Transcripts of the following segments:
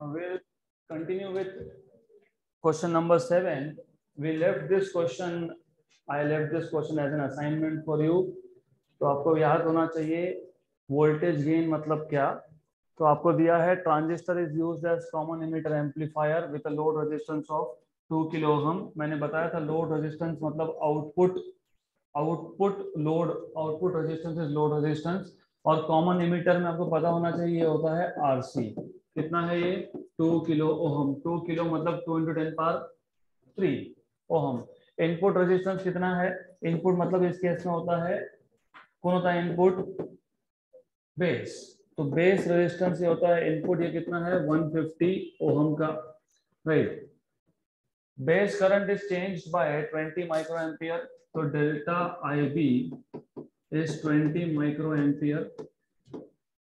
we'll continue with question number seven. We left this question, I left this question as an assignment for you. तो आपको याद होना चाहिए voltage gain मतलब क्या तो आपको दिया है transistor is used as common emitter amplifier with a load resistance of two kilo मैंने बताया था लोड रेजिस्टेंस मतलब output output load output resistance is load resistance और कॉमन इमिटर में आपको पता होना चाहिए होता है आरसी कितना है ये? Two kilo ohm. Two kilo मतलब two into ten power three ohm. Input resistance कितना है? इनपुट मतलब इस केस में होता है, कौन होता है इनपुट? बेस। तो बेस रेजिस्टेंस ये होता है, इनपुट ये कितना है? 150 ओहम का। Right. Base current is changed by 20 micro ampere तो delta I B is 20 micro ampere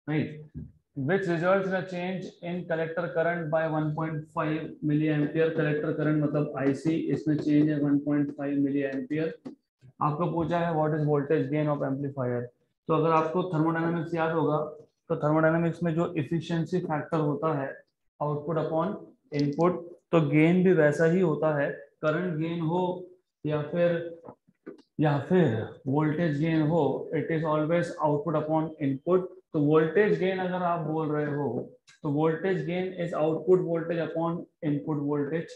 right. Which results in a change in collector current by 1.5 milliampere. Collector current मतलब IC इसमें change है 1.5 milliampere. आपको पूछा है what is voltage gain of amplifier तो अगर आपको थर्मोडायनेमिक्स याद होगा तो थर्मोडायनेमिक्स में जो इफिशिएंसी फैक्टर होता है आउटपुट अपॉन इनपुट तो गेन भी वैसा ही होता है। करंट गेन हो या फिर या फिर वोल्टेज गेन हो it is always output upon input तो वोल्टेज गेन अगर आप बोल रहे हो तो voltage gain is output voltage upon input voltage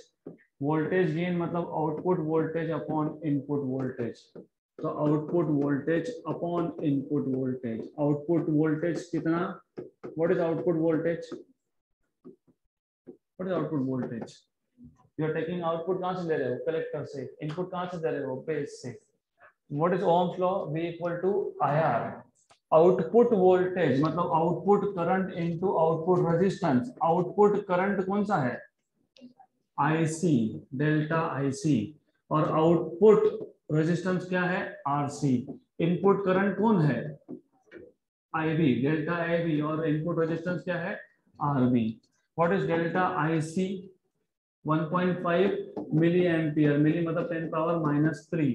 voltage gain मतलब output voltage upon input voltage तो output voltage upon input voltage output voltage कितना? What is output voltage what is output voltage you are taking output कहाँ से दे रहे हो? Collector से। Input कहाँ से दे रहे हो? बेस से। What is Ohm's law v equal to I R output voltage मतलब output current into output resistance output current कौन सा है? आईसी डेल्टा आईसी और आउटपुट रेजिस्टेंस क्या है? आरसी इनपुट करंट कौन है? आईबी डेल्टा आईबी और इनपुट रेजिस्टेंस क्या है? RB what is delta IC 1.5 milli ampere milli मतलब 10 power minus three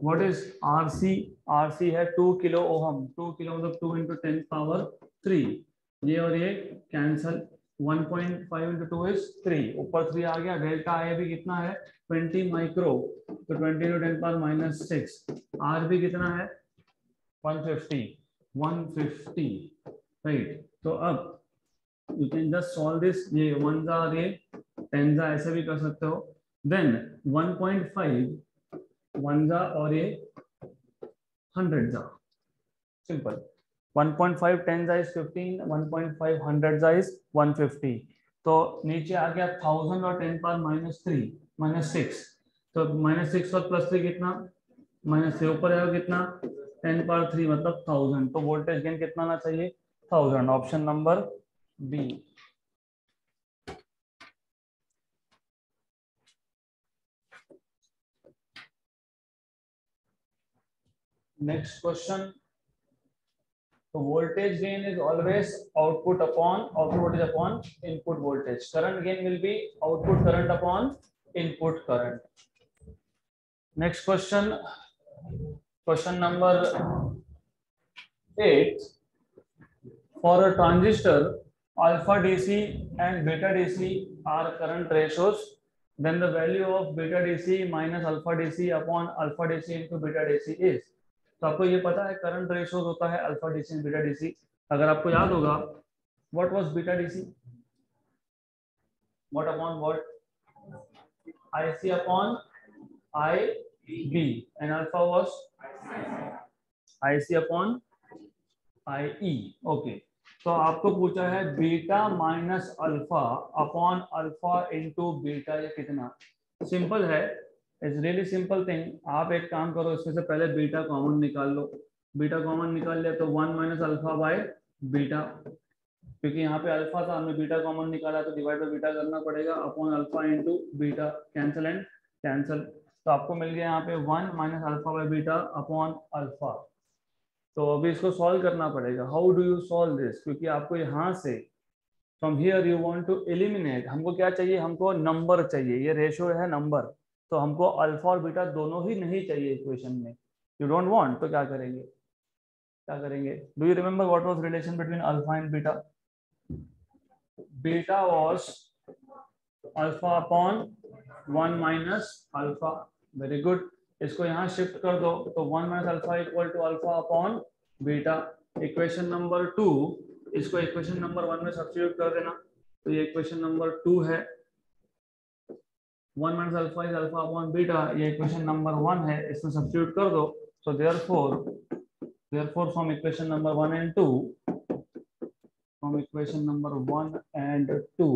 what is RC RC है two kilo ohm. Two kilo मतलब two into ten power three ये और ये cancel 1.5 point five into two is three ऊपर three आ गया। Delta आई भी कितना है? 20 माइक्रो तो 20 into ten power minus six R भी कितना है? 150 150 राइट तो अब you can just solve this ये वन जा और टेन जा ऐसे भी कर सकते हो। देन 1.5 वन जा और ये हंड्रेड जा सिंपल 1.5 टेन जा इज़ 15 1.5 हंड्रेड जा इज़ 150 तो नीचे आ गया थाउज़ेंड और ten power minus three minus six तो माइनस सिक्स और प्लस थ्री कितना? माइनस थ्री ऊपर आएगा कितना? टेन पावर थ्री मतलब थाउज़ेंड तो वोल्टेज गेन कितना आना चाहिए? Thousand option number B next question so voltage gain is always output upon output voltage upon input voltage current gain will be output current upon input current next question question number 8 for a transistor alpha dc and beta dc are current ratios then the value of beta dc minus alpha dc upon alpha dc into beta dc is तो आपको ये पता है current ratios होता है alpha DC beta DC अगर आपको याद होगा what was beta DC what upon what IC upon I B and alpha was IC upon I E okay तो आपको पूछा है beta minus alpha upon alpha into beta ये कितना? सिंपल है। इट्स रियली सिंपल थिंग आप एक काम करो, इसमें से पहले बीटा कॉमन निकाल लो। बीटा कॉमन निकाल लिया तो one minus alpha by beta क्योंकि यहाँ पे अल्फ़ा था, हमने बीटा कॉमन निकाला तो डिवाइड बाय बीटा करना पड़ेगा upon alpha into beta cancel and cancel तो आपको मिल गया यहाँ पे one minus alpha by beta upon alpha तो अभी इसको सॉल्व करना पड़ेगा। How do you solve this क्योंकि आपको यहाँ से from here you want to eliminate हमको क्या चाहिए? हमको नंबर चाहिए। ये रेशियो है नंबर तो हमको अल्फ़ा और बीटा दोनों ही नहीं चाहिए इक्वेशन में। यू डोंट वांट तो क्या करेंगे? क्या करेंगे? Do you remember what was relation between alpha and beta beta was alpha upon one minus alpha very good इसको यहाँ शिफ्ट कर दो। तो one minus alpha equal to alpha upon beta equation number two इसको equation number one में substitute कर देना। तो ये इक्वेशन नंबर टू है। One minus alpha is alpha upon beta ये इक्वेशन नंबर वन है, इसमें सब्सिट्यूट कर दो। So therefore therefore from equation number one and two from equation number one and two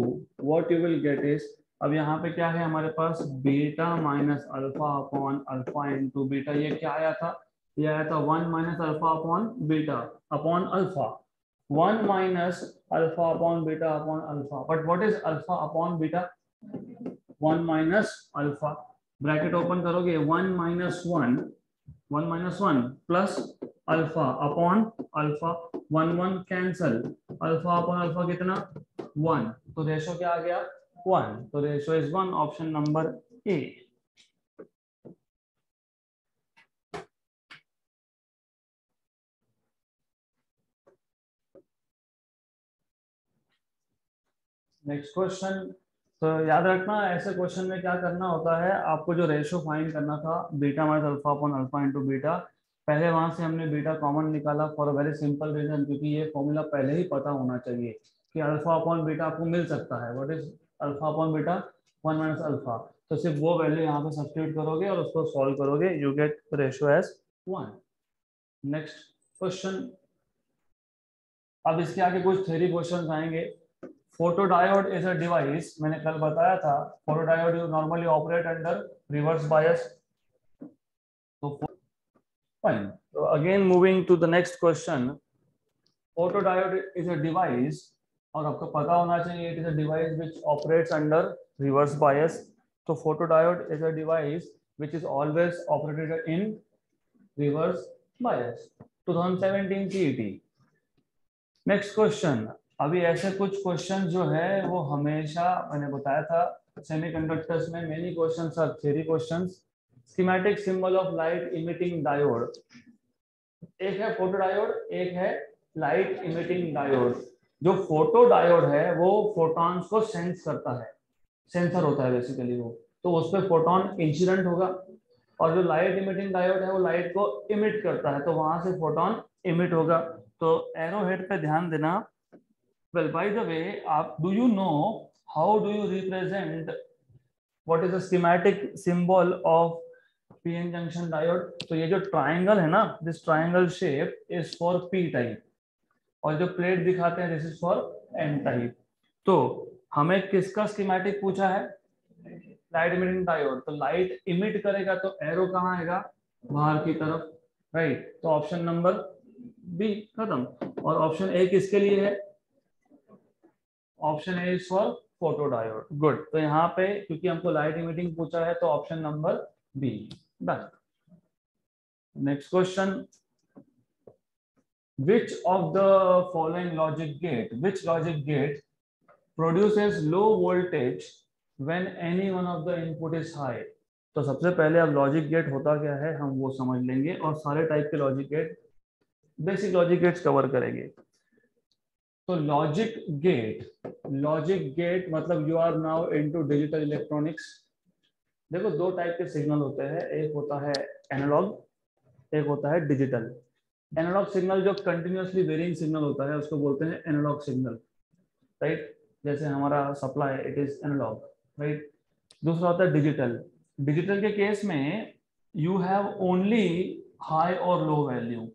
what you will get is अब यहाँ पे क्या है हमारे पास? Beta minus alpha upon alpha into beta ये क्या आया था? ये आया था one minus alpha upon beta upon alpha one minus alpha upon beta upon alpha but what is alpha upon beta one minus alpha bracket open करोगे one minus one one minus one plus alpha upon alpha one one cancel alpha upon alpha कितना? One तो ratio क्या आ गया? One तो ratio is one option number A next question तो याद रखना, ऐसे क्वेश्चन में क्या करना होता है, आपको जो रेशो फाइंड करना था beta minus alpha upon alpha into beta पहले वहाँ से हमने बीटा कॉमन निकाला for a very simple reason क्योंकि ये फॉर्मूला पहले ही पता होना चाहिए कि अल्फ़ा अपॉन बीटा आपको मिल सकता है। What is alpha upon beta one minus alpha तो सिर्फ़ वो वैल्यू यहाँ पे सब्सटीट्यूट करोगे और उसको सॉल्व करोगे you get ratio as one next question अब इसके आगे कुछ थ्योरी क्वेश्चन आएँगे। फोटोडायोड इज़ अ डिवाइस मैंने कल बताया था photodiode you normally operate under reverse bias तो फाइन तो again moving to the next question photodiode is a device और आपको पता होना चाहिए it is a device which operates under reverse bias तो photodiode is a device which is always operated in reverse bias 2017 CET next question अभी ऐसे कुछ question जो है, वो हमेशा मैंने बताया था सेमीकंडक्टर्स में many questions are theory questions schematic symbol of light emitting diode एक है फ़ोटो डायोड एक है लाइट इमिटिंग डायोड जो फ़ोटो डायोड है, वो फोटॉन्स को सेंस करता है. सेंसर होता है बेसिकली वो. तो उस पर फोटोन इंसिडेंट होगा. और जो लाइट इमिटिंग डायोड है, वो लाइट को इमिट करता है. तो वहाँ से फोटोन इमिट होगा. तो एरो हेड पे ध्यान देना well by the way uh, do you know how do you represent what is the schematic symbol of pn junction diode तो ये जो triangle है ना this triangle shape is for p type और जो प्लेट दिखाते हैं this is for N type तो हमें किसका स्कीमेटिक पूछा है लाइट इमिटिंग डायोड तो लाइट इमिट करेगा तो एरो कहाँ आएगा बाहर की तरफ़ राइट तो ऑप्शन नंबर बी खत्म और ऑप्शन ए किसके लिए है option A is for photo diode good. तो यहाँ पे, क्योंकि हमको लाइट इमिटिंग पूछा है तो option number B. Done. Next question. Which of the following logic gate, which logic gate produces low voltage when any one of the input is high? तो सबसे पहले अब लॉजिक गेट होता क्या है, हम वो समझ लेंगे और सारे टाइप के logic gate basic logic gates cover करेंगे। तो लॉजिक गेट लॉजिक गेट मतलब you are now into digital electronics देखो दो टाइप के सिग्नल होते हैं, एक होता है एनालॉग एक होता है डिजिटल एनालॉग सिग्नल जो कंटिन्यूसली वेरिंग सिग्नल होता है, उसको बोलते हैं एनालॉग सिग्नल राइट जैसे हमारा supply it is analogue right दूसरा होता है डिजिटल डिजिटल के केस में यू हैव ओनली हाई और लो वैल्यू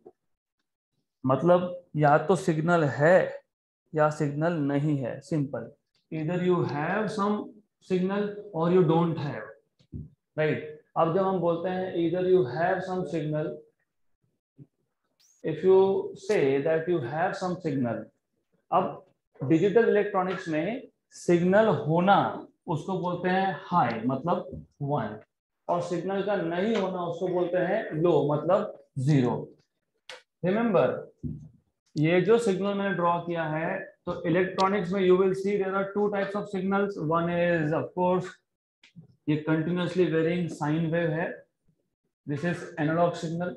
मतलब या तो सिग्नल है या सिग्नल नहीं है, सिंपल। इधर यू हैव सम सिग्नल और यू डोंट हैव राइट अब जब हम बोलते हैं, इधर you have some signal if you say that you have some signal अब डिजिटल इलेक्ट्रॉनिक्स में सिग्नल होना, उसको बोलते हैं हाई मतलब वन और सिग्नल का नहीं होना, उसको बोलते हैं लो मतलब ज़ीरो रिमेंबर ये जो सिग्नल मैंने ड्रॉ किया है तो इलेक्ट्रॉनिक्स में you will see there are two types of signals one is of course ये कंटिन्यूसली वेरिंग साइन वेव है. This is analogue signal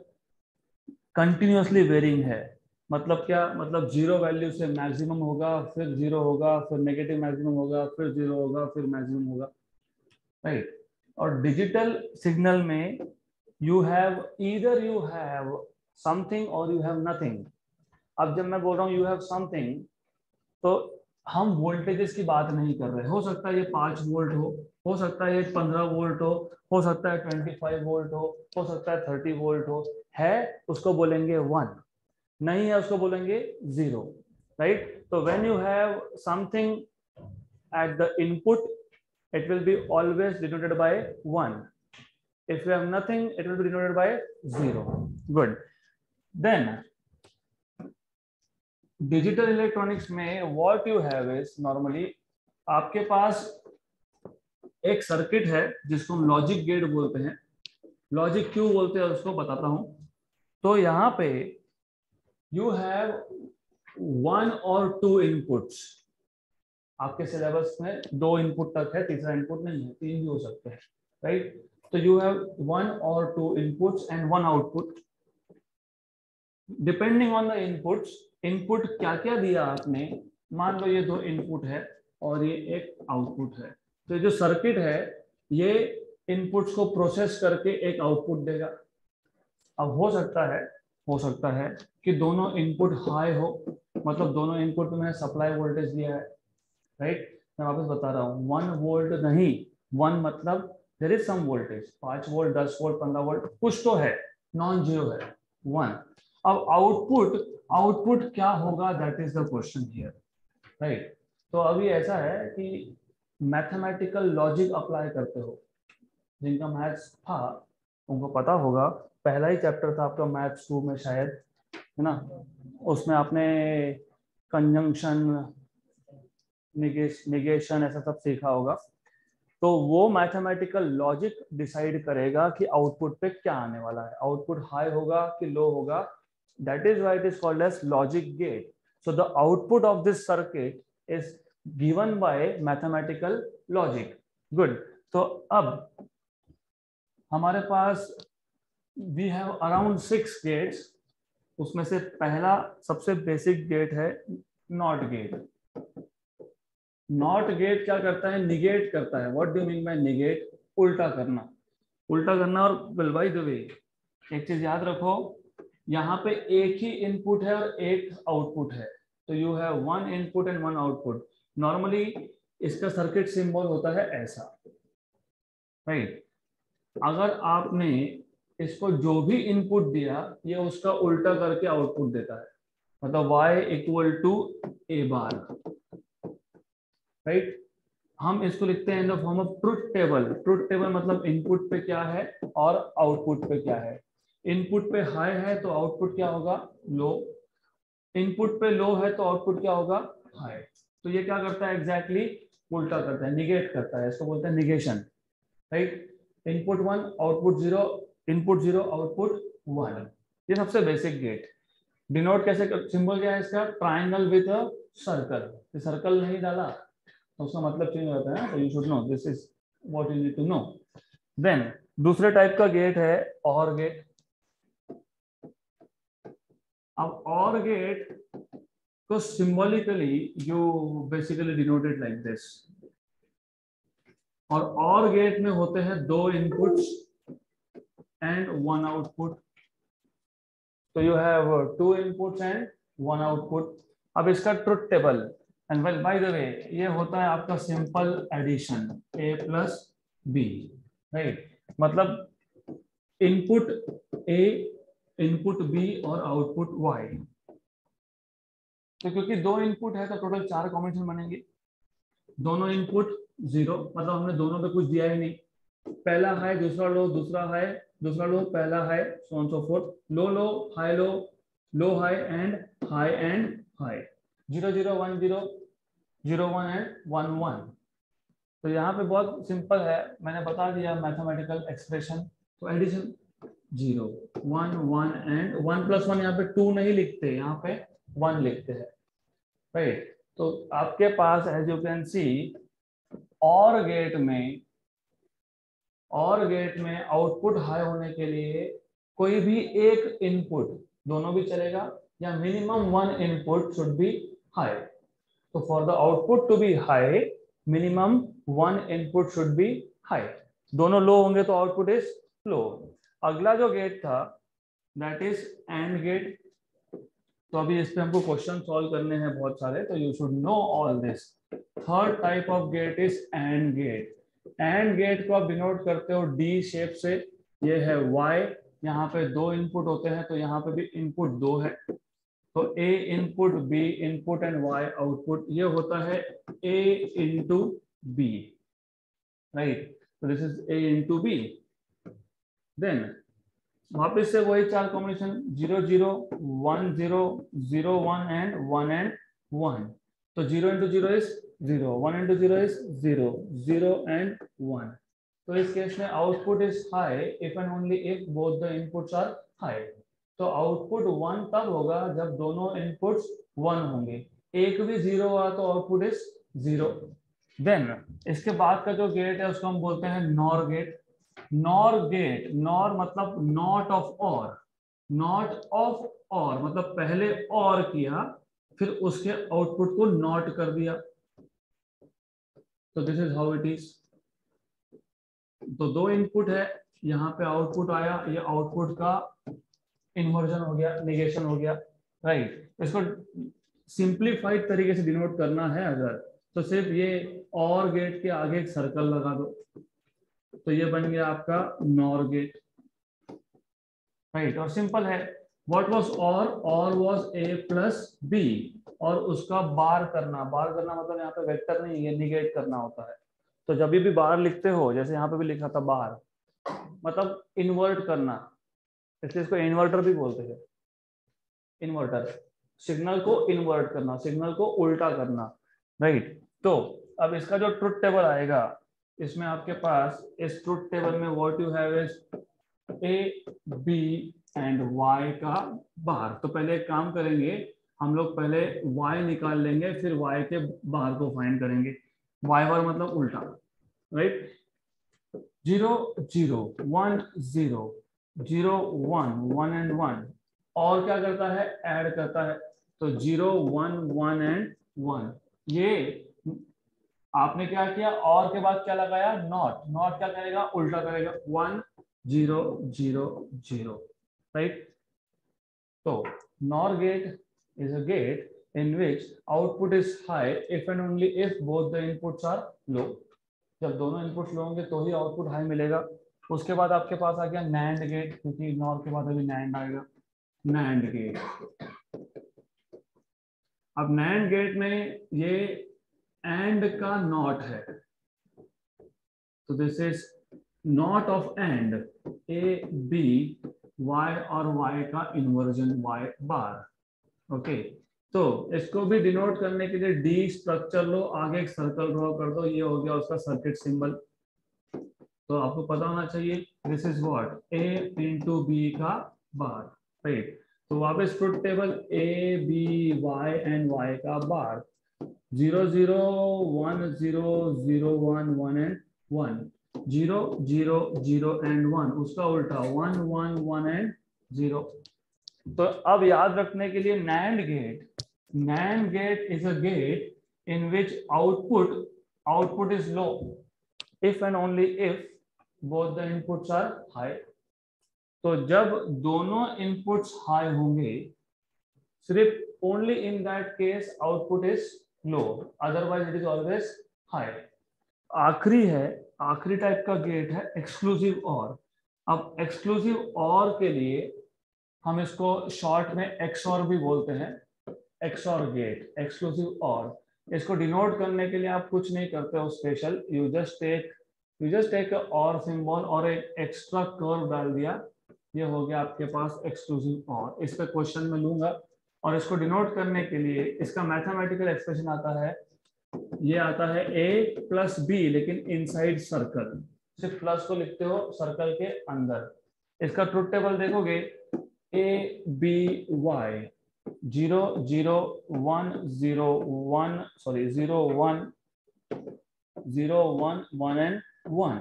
continuously varying है. मतलब क्या? मतलब ज़ीरो वैल्यू से मैक्सिमम होगा, फिर ज़ीरो होगा, फिर नेगेटिव मैक्सिमम होगा, फिर ज़ीरो होगा, फिर मैक्सिमम होगा. राइट और डिजिटल सिग्नल में you have either you have something और यू हैव नथिंग अब जब मैं बोल रहा हूँ यू हैव समथिंग तो हम वोल्टेजेस की बात नहीं कर रहे। हो सकता है ये पाँच वोल्ट हो हो सकता है ये पंद्रह वोल्ट हो हो सकता है ट्वेंटी फाइव वोल्ट हो हो सकता है थर्टी वोल्ट हो। है, उसको बोलेंगे वन नहीं है, उसको बोलेंगे ज़ीरो राइट तो when you have something at the input it will be always denoted by 1 if you have nothing, it will be denoted by 0 good. Then digital electronics में what you have is normally आपके पास एक circuit है, जिसको हम logic gate बोलते हैं। Logic क्यों बोलते हैं, उसको बताता हूँ। तो यहाँ पे यू हैव वन और टू इनपुट्स आपके सिलेबस में दो इनपुट तक है, तीसरा इनपुट नहीं है, तीन भी हो सकते हैं राइट तो यू हैव वन और two inputs and one output depending on the inputs input क्या क्या दिया आपने? मान लो ये दो इनपुट है और ये एक आउटपुट है। तो जो सर्किट है, ये इनपुट्स को प्रोसेस करके एक आउटपुट देगा। अब हो सकता है, हो सकता है कि दोनों इनपुट हाई हो। मतलब दोनों इनपुट में सप्लाई वोल्टेज दिया है, राइट? मैं वापस बता रहा हूँ, वन वोल्ट नहीं, वन मतलब देर इज़ सम वोल्टेज पाँच वोल्ट दस वोल्ट पंद्रह वोल्ट कुछ तो है नॉन ज़ीरो है वन अब आउटपुट आउटपुट क्या होगा? That is the question here right तो अभी ऐसा है कि मैथमेटिकल लॉजिक अप्लाई करते हो। जिनका मैथ्स था, उनको पता होगा। पहला ही चैप्टर था आपका मैथ्स टू में शायद, है ना? उसमें आपने कंजंक्शन निगेशन ऐसा सब सीखा होगा। तो वो मैथमेटिकल लॉजिक डिसाइड करेगा कि आउटपुट पे क्या आने वाला है। आउटपुट हाई होगा कि लो होगा? That is why it is called as logic gate so the output of this circuit is given by mathematical logic good तो अब हमारे पास we have around six gates उसमें से पहला सबसे बेसिक गेट है नॉट गेट नॉट गेट क्या करता है? निगेट करता है. What do mean by negate उल्टा करना. उल्टा करना और बाय द वे एक चीज़ याद रखो यहाँ पे एक ही इनपुट है और एक आउटपुट है। तो you have one input and one output normally इसका सर्किट सिंबल होता है ऐसा। Right right? अगर आपने इसको जो भी इनपुट दिया, ये उसका उल्टा करके आउटपुट देता है। मतलब y equal to A bar right हम इसको लिखते हैं in the form of truth table truth table मतलब इनपुट पे क्या है और आउटपुट पे क्या है। इनपुट पे हाई है तो आउटपुट क्या होगा? लो। इनपुट पे लो है तो आउटपुट क्या होगा? हाई। तो ये क्या करता है? एग्जैक्टली exactly उल्टा करता है निगेट करता है। इसको बोलते हैं negation right input one output zero input zero output one ये सबसे बेसिक गेट डिनोट कैसे सिंबल क्या है इसका? Triangle with a circle circle नहीं डाला तो उसका मतलब चेंज होता है ना? तो you should know this is what you need to know then दूसरे टाइप का गेट है और गेट अब और गेट को symbolically you basically denoted like this और और गेट में होते हैं दो इनपुट्स एंड वन आउटपुट तो you have two inputs and one output अब इसका truth table and well by the way ये होता है आपका simple addition A plus B right मतलब इनपुट ए इनपुट बी और आउटपुट वाई। तो क्योंकि दो इनपुट है तो टोटल चार कॉम्बिनेशन बनेंगे। दोनों इनपुट ज़ीरो मतलब हमने दोनों पे कुछ दिया ही नहीं। पहला हाई, दूसरा लो, दूसरा हाई, दूसरा लो, पहला high so so fourth low low, high, low low, high and high and high. Zero zero, one, zero zero, one and one one. तो यहाँ पे बहुत सिंपल है। मैंने बता दिया मैथमेटिकल एक्सप्रेशन। तो addition zero. One one and one plus one यहाँ पे टू नहीं लिखते, यहाँ पे वन लिखते हैं। राइट तो आपके पास as you can see OR gate में और गेट में आउटपुट हाई होने के लिए कोई भी एक इनपुट दोनों भी चलेगा, या minimum one input should be high तो for the output to be high minimum one input should be high दोनों लो होंगे तो आउटपुट इज़ लो अगला जो गेट था दैट इज़ एंड गेट तो अभी इस पे हमको क्वेश्चन सॉल्व करने हैं बहुत सारे तो you should know all this third type of gate is AND gate AND gate को आप डिनोट करते हो डी शेप से, ये है वाई यहाँ पे दो इनपुट होते हैं तो यहाँ पे भी इनपुट दो है. तो A input B input and Y output ये होता है ए इंटू बी राइट तो this is A into B then वापिस से वही चार combination zero zero one zero zero one and one and one तो zero into zero is zero one into zero is zero zero and one तो इस case में output is high if and only if both the inputs are high तो output one तब होगा जब दोनों inputs one होंगे। एक भी ज़ीरो हुआ तो आउटपुट इज़ ज़ीरो देन इसके बाद का जो गेट है उसको हम बोलते हैं NOR gate NOR gate, NOR मतलब not of OR, not of OR मतलब पहले और किया, फिर उसके आउटपुट को नॉट कर दिया। तो this is how it is तो दो इनपुट है, यहाँ पे आउटपुट आया, ये आउटपुट का इन्वर्जन हो गया निगेशन हो गया राइट इसको सिंप्लीफाइड तरीके से डिनोट करना है अगर तो सिर्फ़ ये और गेट के आगे एक सर्कल लगा दो। तो ये बन गया आपका नॉर गेट राइट और सिंपल है. What was OR OR was A plus B और उसका बार करना. बार करना मतलब यहाँ पे वेक्टर नहीं ये निगेट करना होता है. तो जब भी बार लिखते हो, जैसे यहाँ पे भी लिखा था बार मतलब इन्वर्ट करना. इसलिए इसको इन्वर्टर भी बोलते हैं. इन्वर्टर सिग्नल को इन्वर्ट करना सिग्नल को उल्टा करना. राइट तो अब इसका जो ट्रुथ टेबल आएगा इसमें आपके पास इस ट्रुथ टेबल में what you have is A B and Y का बार तो पहले एक काम करेंगे, हम लोग पहले वाई निकाल लेंगे, फिर वाई के बाहर को फाइंड करेंगे। वाई बार मतलब उल्टा right zero zero one zero zero one one and one OR क्या करता है? ऐड करता है। तो zero one one and one ये आपने क्या किया? और के बाद क्या लगाया? नॉट नॉट क्या करेगा? उल्टा करेगा। One zero zero zero right तो NOR gate is a gate in which output is high if and only if both the inputs are low. जब दोनों इनपुट्स लो होंगे तो ही आउटपुट हाई मिलेगा। उसके बाद आपके पास आ गया नैंड गेट क्योंकि नॉर के बाद अभी नैंड आएगा। नैंड गेट अब नैंड गेट में ये एंड का नॉट है। तो this is not of AND A B Y और वाई का इन्वर्जन वाई बार ओके तो इसको भी डिनोट करने के लिए डी स्ट्रक्चर लो, आगे एक सर्कल ड्रॉ कर दो, ये हो गया उसका सर्किट सिंबल तो आपको पता होना चाहिए this is what A into B का बार राइट तो वापस truth table A B Y and Y का bar zero zero one zero zero one one and one zero zero zero and one उसका उल्टा one one one and zero तो अब याद रखने के लिए NAND gate NAND gate is a gate in which output output is low if and only if both the inputs are high तो जब दोनों इनपुट्स हाई होंगे, सिर्फ़ only in that case output is low otherwise it is always high आखिरी है, आखिरी type का gate है एक्सक्लूसिव और अब एक्सक्लूसिव और के लिए हम इसको शॉर्ट में एक्सॉर भी बोलते हैं. एक्सॉर गेट एक्सक्लूसिव और इसको डिनोट करने के लिए आप कुछ नहीं करते हो special you just take you just take OR symbol और एक एक्स्ट्रा कर्व डाल दिया. ये हो गया आपके पास एक्सक्लूसिव और इस पर क्वेश्चन में लूँगा. और इसको डिनोट करने के लिए इसका मैथमेटिकल एक्सप्रेशन आता है, ये आता है ए प्लस बी लेकिन इनसाइड सर्कल सिर्फ़ प्लस को लिखते हो सर्कल के अंदर. इसका ट्रुथ टेबल देखोगे? A B Y zero zero one zero, one, sorry, zero, one zero, one one and one.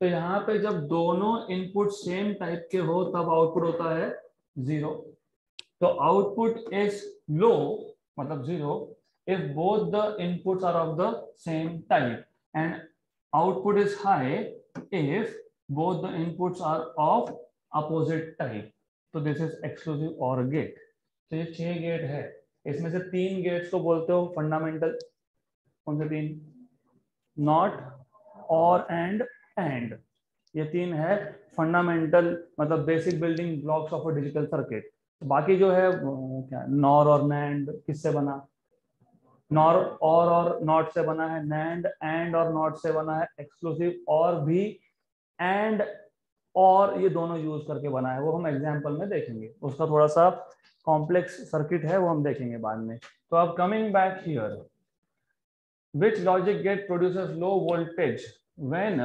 तो यहाँ पे जब दोनों इनपुट सेम टाइप के हो, तब आउटपुट होता है ज़ीरो तो आउटपुट इज़ लो मतलब zero if both the inputs are of the same type. And output is high if both the inputs are of opposite type. तो this is exclusive OR gate तो ये छह gate है। इसमें से तीन gets को बोलते हो फंडामेंटल कौन से तीन? नॉट और एंड एंड ये तीन है फंडामेंटल मतलब basic building blocks of a digital circuit बाकी जो है क्या नॉर और नैंड किससे बना? नॉर और और नॉट से बना है, नैंड, एंड और नॉट से बना है, एक्सक्लूसिव और भी, एंड और ये दोनों यूज़ करके बना है, वो हम एग्ज़ाम्पल में देखेंगे। उसका थोड़ा सा कॉम्प्लेक्स सर्किट है, वो हम देखेंगे बाद में। तो अब coming back here, which logic gate producers low voltage when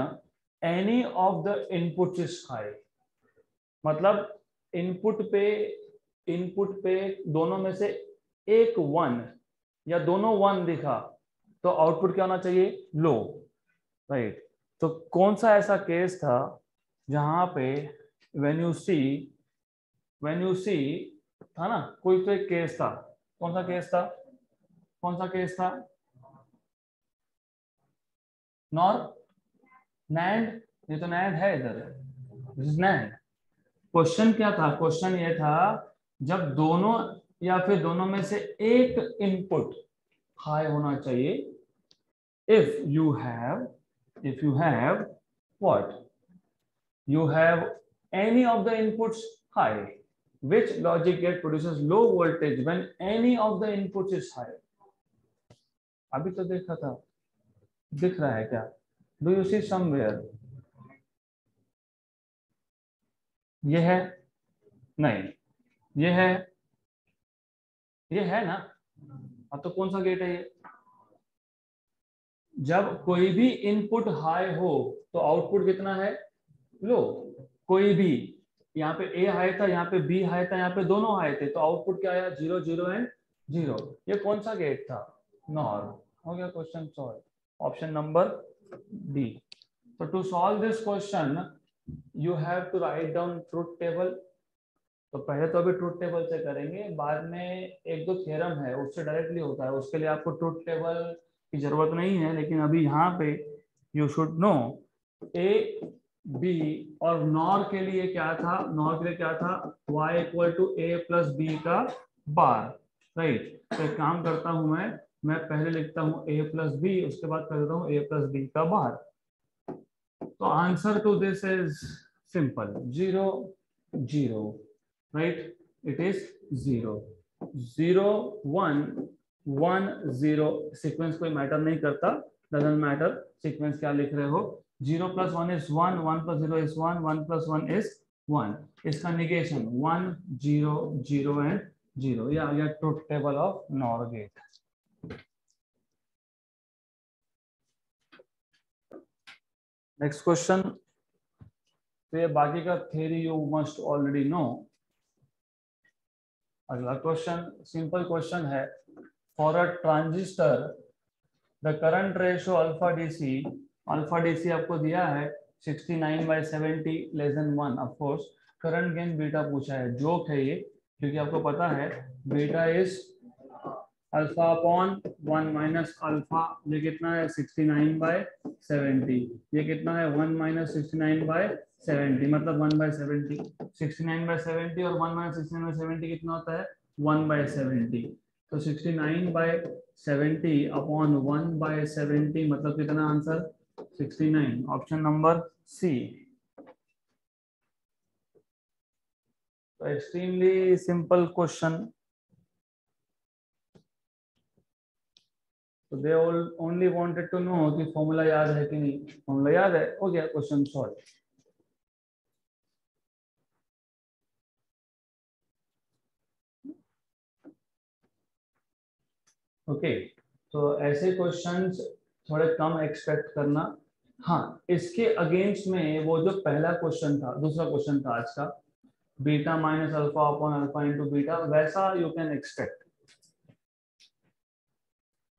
any of the input is high? मतलब इनपुट पे इनपुट पे दोनों में से एक वन या दोनों वन दिखा तो आउटपुट क्या होना चाहिए? लो राइट तो कौन सा ऐसा केस था जहाँ पे when you see when you see था ना? कोई तो एक केस था। कौन सा केस था? कौन सा केस था? नॉर नैंड ये तो नैंड है इधर। नैंड क्वेश्चन क्या था? क्वेश्चन ये था जब दोनों या फिर दोनों में से एक इनपुट हाई होना चाहिए if you have if you have what you have any of the input high which logic gate produce low voltage when any of the input is high अभी तो देखा था। दिख रहा है क्या? डू यू सी समेर यह है? नहीं। ये है ये है ना? अब तो कौन सा गेट है ये? जब कोई भी इनपुट हाई हो तो आउटपुट कितना है? लो, कोई भी। यहाँ पे ए हाई था, यहाँ पे बी हाई था, यहाँ पे दोनों हाई थे तो आउटपुट क्या आया? ज़ीरो ज़ीरो एंड ज़ीरो ये कौन सा गेट था? नॉर हो गया question solve option number D तो to solve this question you have to write down truth table तो पहले तो अभी ट्रूथ टेबल से करेंगे, बाद में एक दो थ्योरम है, उससे डायरेक्टली होता है। उसके लिए आपको ट्रूथ टेबल की ज़रूरत नहीं है, लेकिन अभी यहाँ पे you should know A B और नॉर के लिए क्या था? नॉर के लिए क्या था? Y equal to A plus B का बार राइट तो एक काम करता हूँ मैं मैं पहले लिखता हूँ ए प्लस बी उसके बाद कर देता हूँ ए प्लस बी का बार तो answer to this is simple zero zero right it is zero zero one one zero sequence कोई मैटर नहीं करता। डजेंट मैटर सीक्वेंस क्या लिख रहे हो। Zero plus one is one one plus zero is one one plus one is one इसका negation one zero zero and zero या या truth table of NOR gate next question तो ये बाकी का theory you must already no अगला question simple question है. For a transistor the current ratio alpha DC alpha DC आपको दिया है 69 nine by seventy less than one of course current gain beta पूछा है. जोक है ये, क्योंकि आपको पता है beta is alpha upon one minus alpha ये कितना है? 69 नाइन बाय सेवेंटी ये कितना है? One minus sixty nine by seventy मतलब one by seventy. Sixty nine by seventy और one minus sixty nine by seventy कितना होता है? One by seventy. तो sixty nine by seventy upon one by seventy मतलब कितना answer? 69 option number c so extremely simple question so they all only wanted to know कि formula याद है कि नहीं? फॉर्मूला याद है? गया क्वेश्चन सॉल्व ओके तो ऐसे क्वेश्चंस थोड़े कम एक्सपेक्ट करना। हाँ इसके अगेंस्ट में वो जो पहला क्वेश्चन था, दूसरा क्वेश्चन था आज का beta minus alpha upon alpha into beta वैसा you can expect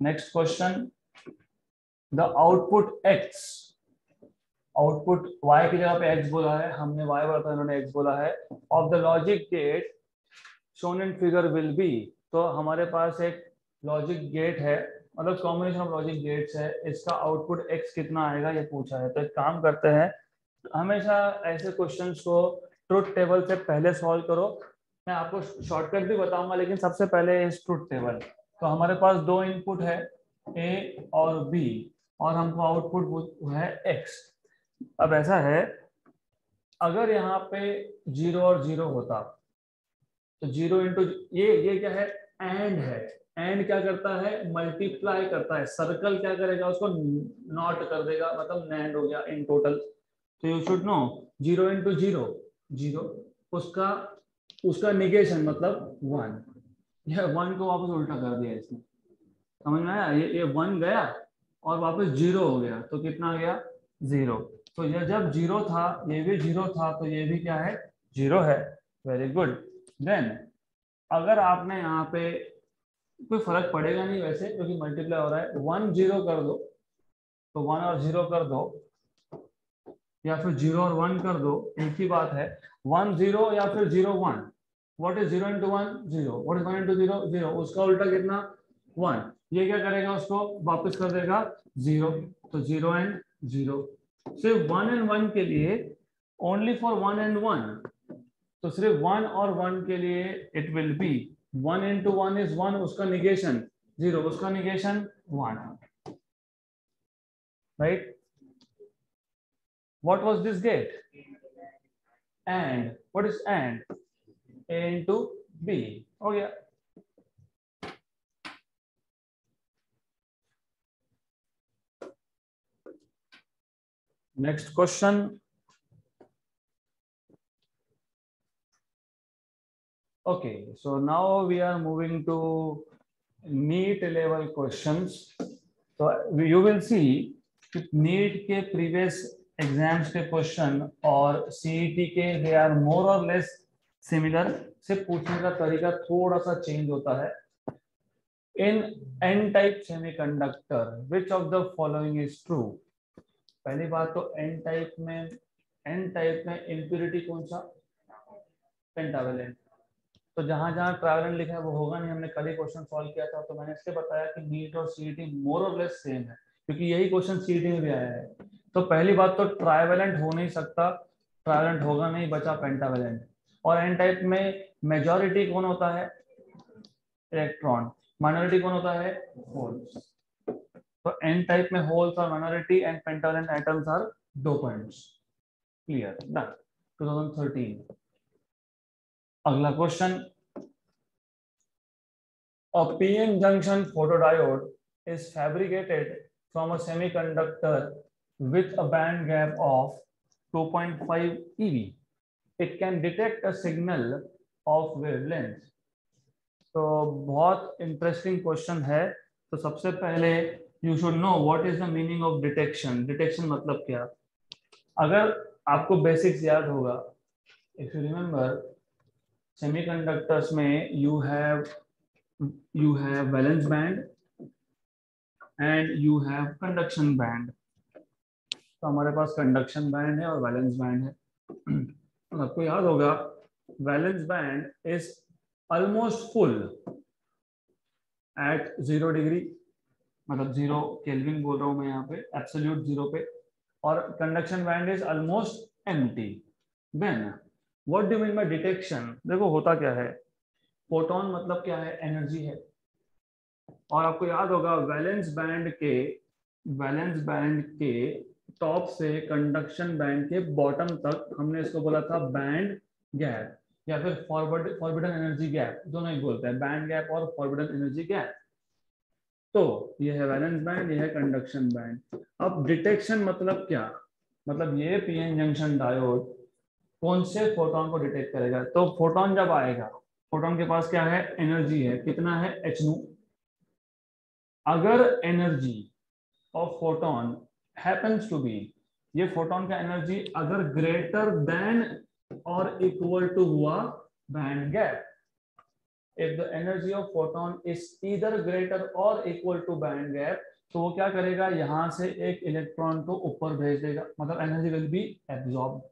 next question the output X output y की जगह पे x बोला है, हमने y बोला था, इन्होंने x बोला है। Of the logic gate shown in figure will be तो हमारे पास एक लॉजिक गेट है मतलब कॉम्बिनेशन ऑफ़ लॉजिक गेट्स है, इसका आउटपुट एक्स कितना आएगा, ये पूछा है। तो एक काम करते हैं, हमेशा ऐसे क्वेश्चन को ट्रुथ टेबल से पहले सॉल्व करो। मैं आपको शॉर्टकट भी बताऊँगा, लेकिन सबसे पहले इस ट्रुथ टेबल तो हमारे पास दो इनपुट है ए और बी और हमको आउटपुट है एक्स अब ऐसा है, अगर यहाँ पे ज़ीरो और ज़ीरो होता तो ज़ीरो इंटू ये ये क्या है? एंड है। एंड क्या करता है? मल्टीप्लाई करता है। सर्कल क्या करेगा? उसको नॉट कर देगा। मतलब नैंड हो गया इन टोटल तो you should know zero into zero zero उसका उसका निगेशन मतलब वन यह वन को वापस उल्टा कर दिया इसने। समझ में आया? ये ये वन गया और वापस ज़ीरो हो गया। तो कितना आ गया? ज़ीरो तो ये जब ज़ीरो था, ये भी ज़ीरो था तो ये भी क्या है? ज़ीरो है। वेरी गुड देन अगर आपने यहाँ पे कोई फ़र्क पड़ेगा नहीं वैसे, क्योंकि तो मल्टीप्लाई हो रहा है। वन ज़ीरो कर दो तो वन और ज़ीरो कर दो, या फिर ज़ीरो और वन कर दो, एक ही बात है। वन ज़ीरो या फिर zero one what is zero into one zero what is one into zero zero उसका उल्टा कितना? वन ये क्या करेगा उसको? वापस कर देगा ज़ीरो तो ज़ीरो एंड ज़ीरो सिर्फ़ वन एंड वन के लिए only for one and one तो सिर्फ़ वन और वन के लिए it will be one into one is one उसका निगेशन ज़ीरो उसका negation one right what was this gate and what is and A into B हो गया next question okay, so now we are moving to NEET level questions. So, you will see NEET के previous exams के question और CET e के they are more और less similar से पूछने का तरीका थोड़ा सा चेंज होता है। In N type semiconductor which of the following is true पहली बात तो एन टाइप में एन टाइप में इम्प्यूरिटी कौन सा? पेंटावेलेंट तो जहाँ जहाँ ट्रैवलेंट लिखा है, वो होगा नहीं। हमने कल ही क्वेश्चन सॉल्व किया था तो मैंने इसके बताया कि नीट और सीईटी मोर और लेस सेम है, क्योंकि यही क्वेश्चन सीईटी में भी आया है। तो पहली बात तो ट्राइवेलेंट हो नहीं सकता ट्राइवेलेंट होगा नहीं, बचा पेंटावेलेंट और एन टाइप में मेजोरिटी कौन होता है? इलेक्ट्रॉन माइनॉरिटी कौन होता है? होल्स तो एन टाइप में होल्स और minority and pentavalent atoms are dopants clear done 2013 अगला question a PN junction photodiode is fabricated from a semiconductor with a band gap of 2.5 eV it can detect a signal of wavelength तो बहुत interesting question है। तो सबसे पहले you should know what is the meaning of detection detection मतलब क्या? अगर आपको बेसिक्स याद होगा इफ़ यू रिमेंबर सेमीकंडक्टर्स में you have you have valence band and you have conduction band तो हमारे पास कंडक्शन बैंड है और वैलेंस बैंड है। आपको याद होगा valence band is almost full at zero degree मतलब ज़ीरो केल्विन बोल रहा हूँ मैं यहाँ पे एब्सोल्यूट ज़ीरो पे। और conduction band is almost empty then what do mean by detection देखो, होता क्या है? फोटोन मतलब क्या है? एनर्जी है। और आपको याद होगा वैलेंस बैंड के वैलेंस बैंड के टॉप से कंडक्शन बैंड के बॉटम तक हमने इसको बोला था बैंड गैप या फिर फॉरवर्ड फॉरबिडन एनर्जी गैप दोनों ही बोलते हैं बैंड गैप और फॉरबिडन एनर्जी गैप तो ये है वैलेंस बैंड ये है कंडक्शन बैंड अब डिटेक्शन मतलब क्या? मतलब ये पीएन जंक्शन डायोड कौन से फोटोन को डिटेक्ट करेगा? तो फोटोन जब आएगा फोटोन के पास क्या है? एनर्जी है। कितना है? एच नू अगर energy of photon happens to be, ये फोटोन का एनर्जी अगर ग्रेटर देन और इक्वल टू हुआ band gap if the energy of photon is either greater or equal to band gap तो वो क्या करेगा? यहाँ से एक इलेक्ट्रॉन को ऊपर भेज देगा। मतलब एनर्जी विल बी एब्जॉर्ब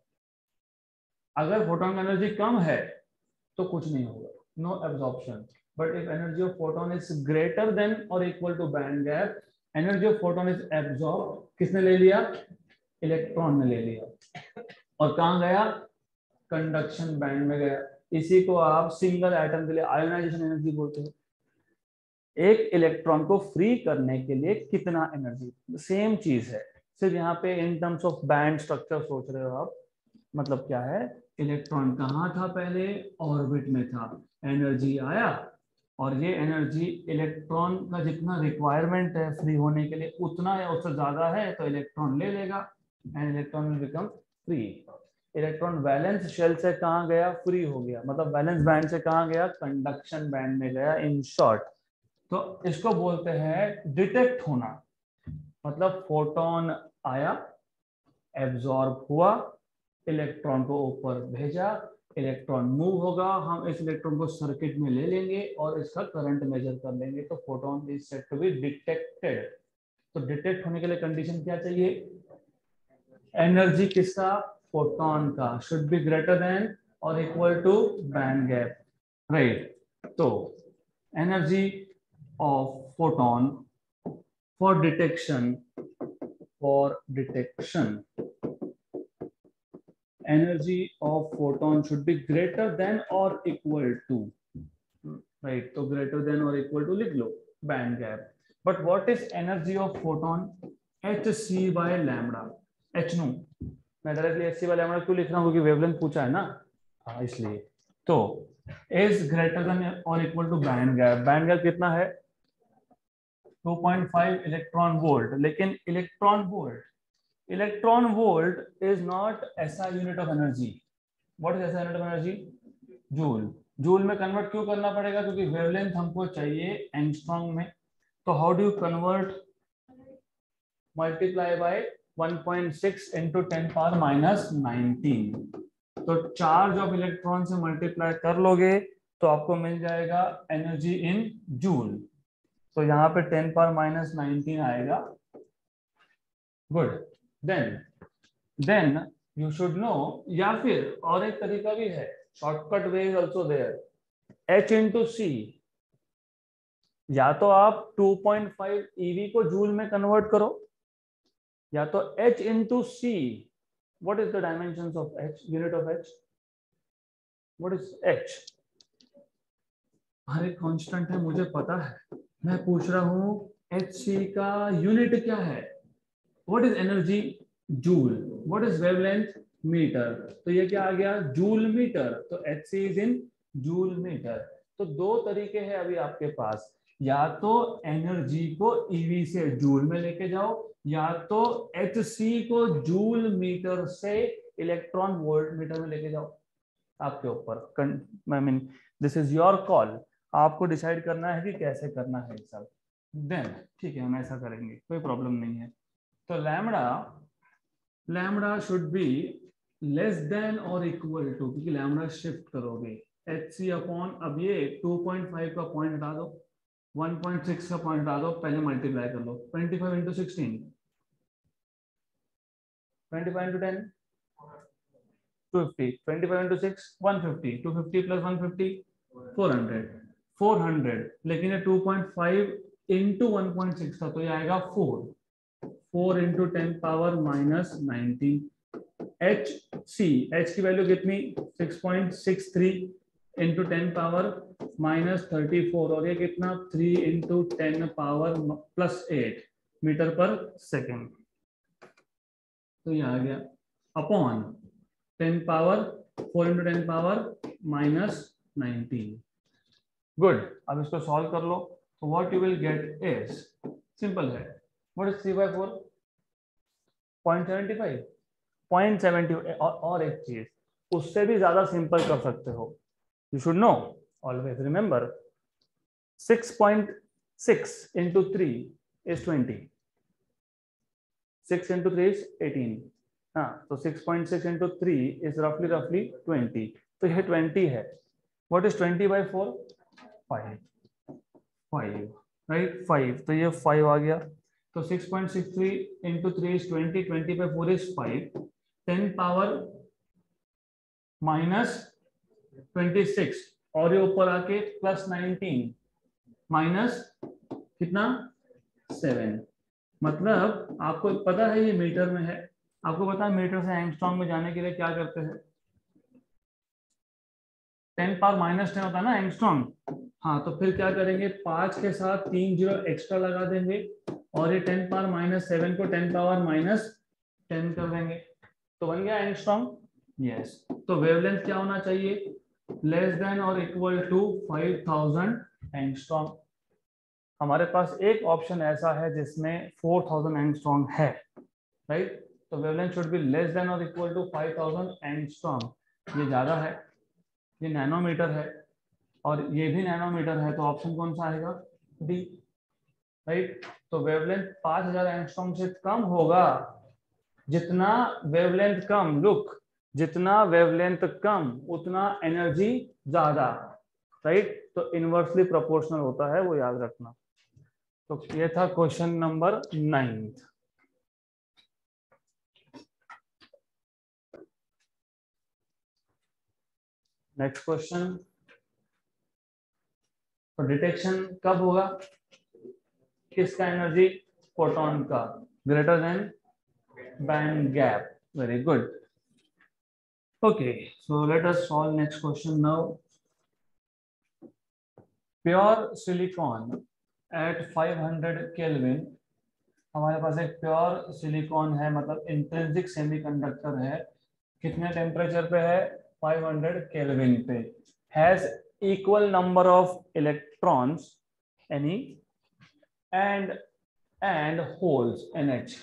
अगर फोटोन का एनर्जी कम है तो कुछ नहीं होगा। No absorption. But if energy of photon is greater than or equal to band gap, energy of photon is absorbed. किसने ले लिया? इलेक्ट्रॉन ने ले लिया। और कहा गया? कंडक्शन बैंड में गया। इसी को आप सिंगल एटम के लिए आयोनाइजेशन एनर्जी बोलते हैं। एक इलेक्ट्रॉन को फ्री करने के लिए कितना एनर्जी सेम चीज़ है। सिर्फ़ यहाँ पे in terms of band structure सोच रहे हो आप। मतलब क्या है? इलेक्ट्रॉन कहाँ था पहले? ऑर्बिट में था। एनर्जी आया और ये एनर्जी इलेक्ट्रॉन का जितना रिक्वायरमेंट है फ्री होने के लिए, उतना या उससे ज़्यादा है तो इलेक्ट्रॉन ले लेगा। And electron become free electron valence shell से कहा गया? फ्री हो गया। मतलब वैलेंस बैंड से कहा गया? कंडक्शन बैंड में गया इन शॉर्ट तो इसको बोलते हैं डिटेक्ट होना। मतलब फोटोन आया एब्जॉर्ब हुआ इलेक्ट्रॉन को ऊपर भेजा, इलेक्ट्रॉन मूव होगा, हम इस इलेक्ट्रॉन को सर्किट में ले लेंगे और इसका करंट मेजर कर लेंगे। तो photon is set to be detected तो डिटेक्ट होने के लिए कंडीशन क्या चाहिए? एनर्जी किसका? फोटोन का। शुड बी ग्रेटर देन और equal to band gap right तो energy of photon for detection for detection energy of photon should be greater than or equal to right so greater than or equal to लिख लो band gap but what is energy of photon hc by lambda h nu मैं directly hc by lambda क्यों लिख रहा हूँ क्योंकि wavelength पूछा है ना हाँ इसलिए तो is greater than or equal to band gap band gap कितना है 2.5 इलेक्ट्रॉन वोल्ट लेकिन electron volt electron volt is not SI unit of energy. What is SI unit of energy? Joule. Joule में कन्वर्ट क्यों करना पड़ेगा क्योंकि wavelength हमको चाहिए एंगस्ट्रॉन्ग में तो how do you convert multiply by 1.6 point six into ten power minus nineteen तो चार्ज ऑफ़ इलेक्ट्रॉन से मल्टीप्लाई कर लोगे तो आपको मिल जाएगा एनर्जी इन जूल तो यहाँ पे टेन पावर माइनस नाइनटीन आएगा good then then you should know, या फिर और एक तरीका भी है shortcut way is also there h into c या तो आप 2.5 ev को जूल में कन्वर्ट करो, या तो h into c what is the dimension of h unit of h what is h? हर एक कांस्टेंट है, मुझे पता है। मैं पूछ रहा हूँ एच सी का यूनिट क्या है? What is energy joule what is wavelength? Metre तो ये क्या आ गया? जूल मीटर तो h c is in joule metre तो दो तरीके हैं अभी आपके पास। या तो एनर्जी को ईवी से जूल में लेके जाओ, या तो एच सी को जूल मीटर से इलेक्ट्रॉन वोल्ट मीटर में लेके जाओ आपके ऊपर। I mean this is your call आपको डिसाइड करना है कि कैसे करना है सब। देन ठीक है, हम ऐसा करेंगे। कोई प्रॉब्लम नहीं है। तो lambda lambda should be less than और इक्वल टू क्योंकि लैमडा शिफ्ट करोगे। एच सी अपॉन अब ये 2.5 का पॉइंट हटा दो 1.6 का पॉइंट हटा दो, पहले मल्टीप्लाई कर लो। 25 five into sixteen twenty five into ten two fifty twenty five into six one fifty two fifty plus one fifty four hundred four hundred लेकिन ये two point five into one point six था तो ये आएगा four four into ten power minus nineteen h c h की value कितनी? Six point six three into ten power minus thirty four और ये कितना? Three into ten power plus eight metre per second तो ये आ गया. Upon ten power four into ten power minus nineteen good अब इसको सॉल्व कर लो. तो what you will get is simple है. What बाय 3 पॉइंट सेवेंटी और एक चीज़, उससे भी ज़्यादा सिंपल कर सकते हो। You should know always remember six point six into three is twenty six into three is eighteen हाँ तो six point six into three is रफली रफली ट्वेंटी तो यह ट्वेंटी है। What is twenty by four five five right five तो ये five आ गया। तो 6.63 point six three into three twenty twenty by four is five ten power minus twenty six और ये ऊपर आके प्लस नाइनटीन माइनस कितना? सेवन मतलब आपको पता है ये मीटर में है। आपको पता है मीटर से एंगस्ट्रॉन्ग में जाने के लिए क्या करते हैं? टेन पावर माइनस टेन होता है ना एंगस्ट्रॉन्ग हाँ तो फिर क्या करेंगे? पाँच के साथ तीन ज़ीरो एक्स्ट्रा लगा देंगे। और ये टेन पावर माइनस सेवन को टेन पावर माइनस टेन कर देंगे। तो बन गया एंगस्ट्रॉन्ग यस तो वेवलेंथ क्या होना चाहिए? लेस देन और equal to five thousand angstrom हमारे पास एक ऑप्शन ऐसा है जिसमें फोर थाउज़ेंड एंगस्ट्रॉन्ग है राइट तो wavelength should be less than और equal to five thousand angstrom ये ज़्यादा है, ये नैनोमीटर है, और ये भी नैनोमीटर है तो ऑप्शन कौन सा आएगा? डी राइट तो वेवलेंथ पाँच हज़ार एंगस्ट्रॉम से कम होगा। जितना वेवलेंथ कम लुक जितना वेवलेंथ कम, उतना एनर्जी ज़्यादा राइट तो इनवर्सली प्रोपोर्शनल होता है, वो याद रखना। तो ये था question number ninth next question तो डिटेक्शन कब होगा? किसका एनर्जी फोटोन का। Greater than band gap very good okay so let us solve next question now pure silicon at 500 kelvin हमारे पास एक प्योर सिलिकॉन है मतलब इंट्रेंसिक सेमीकंडक्टर है। कितने टेम्परेचर पे है? 500 केल्विन पे। Has equal number of of electrons any and holes N H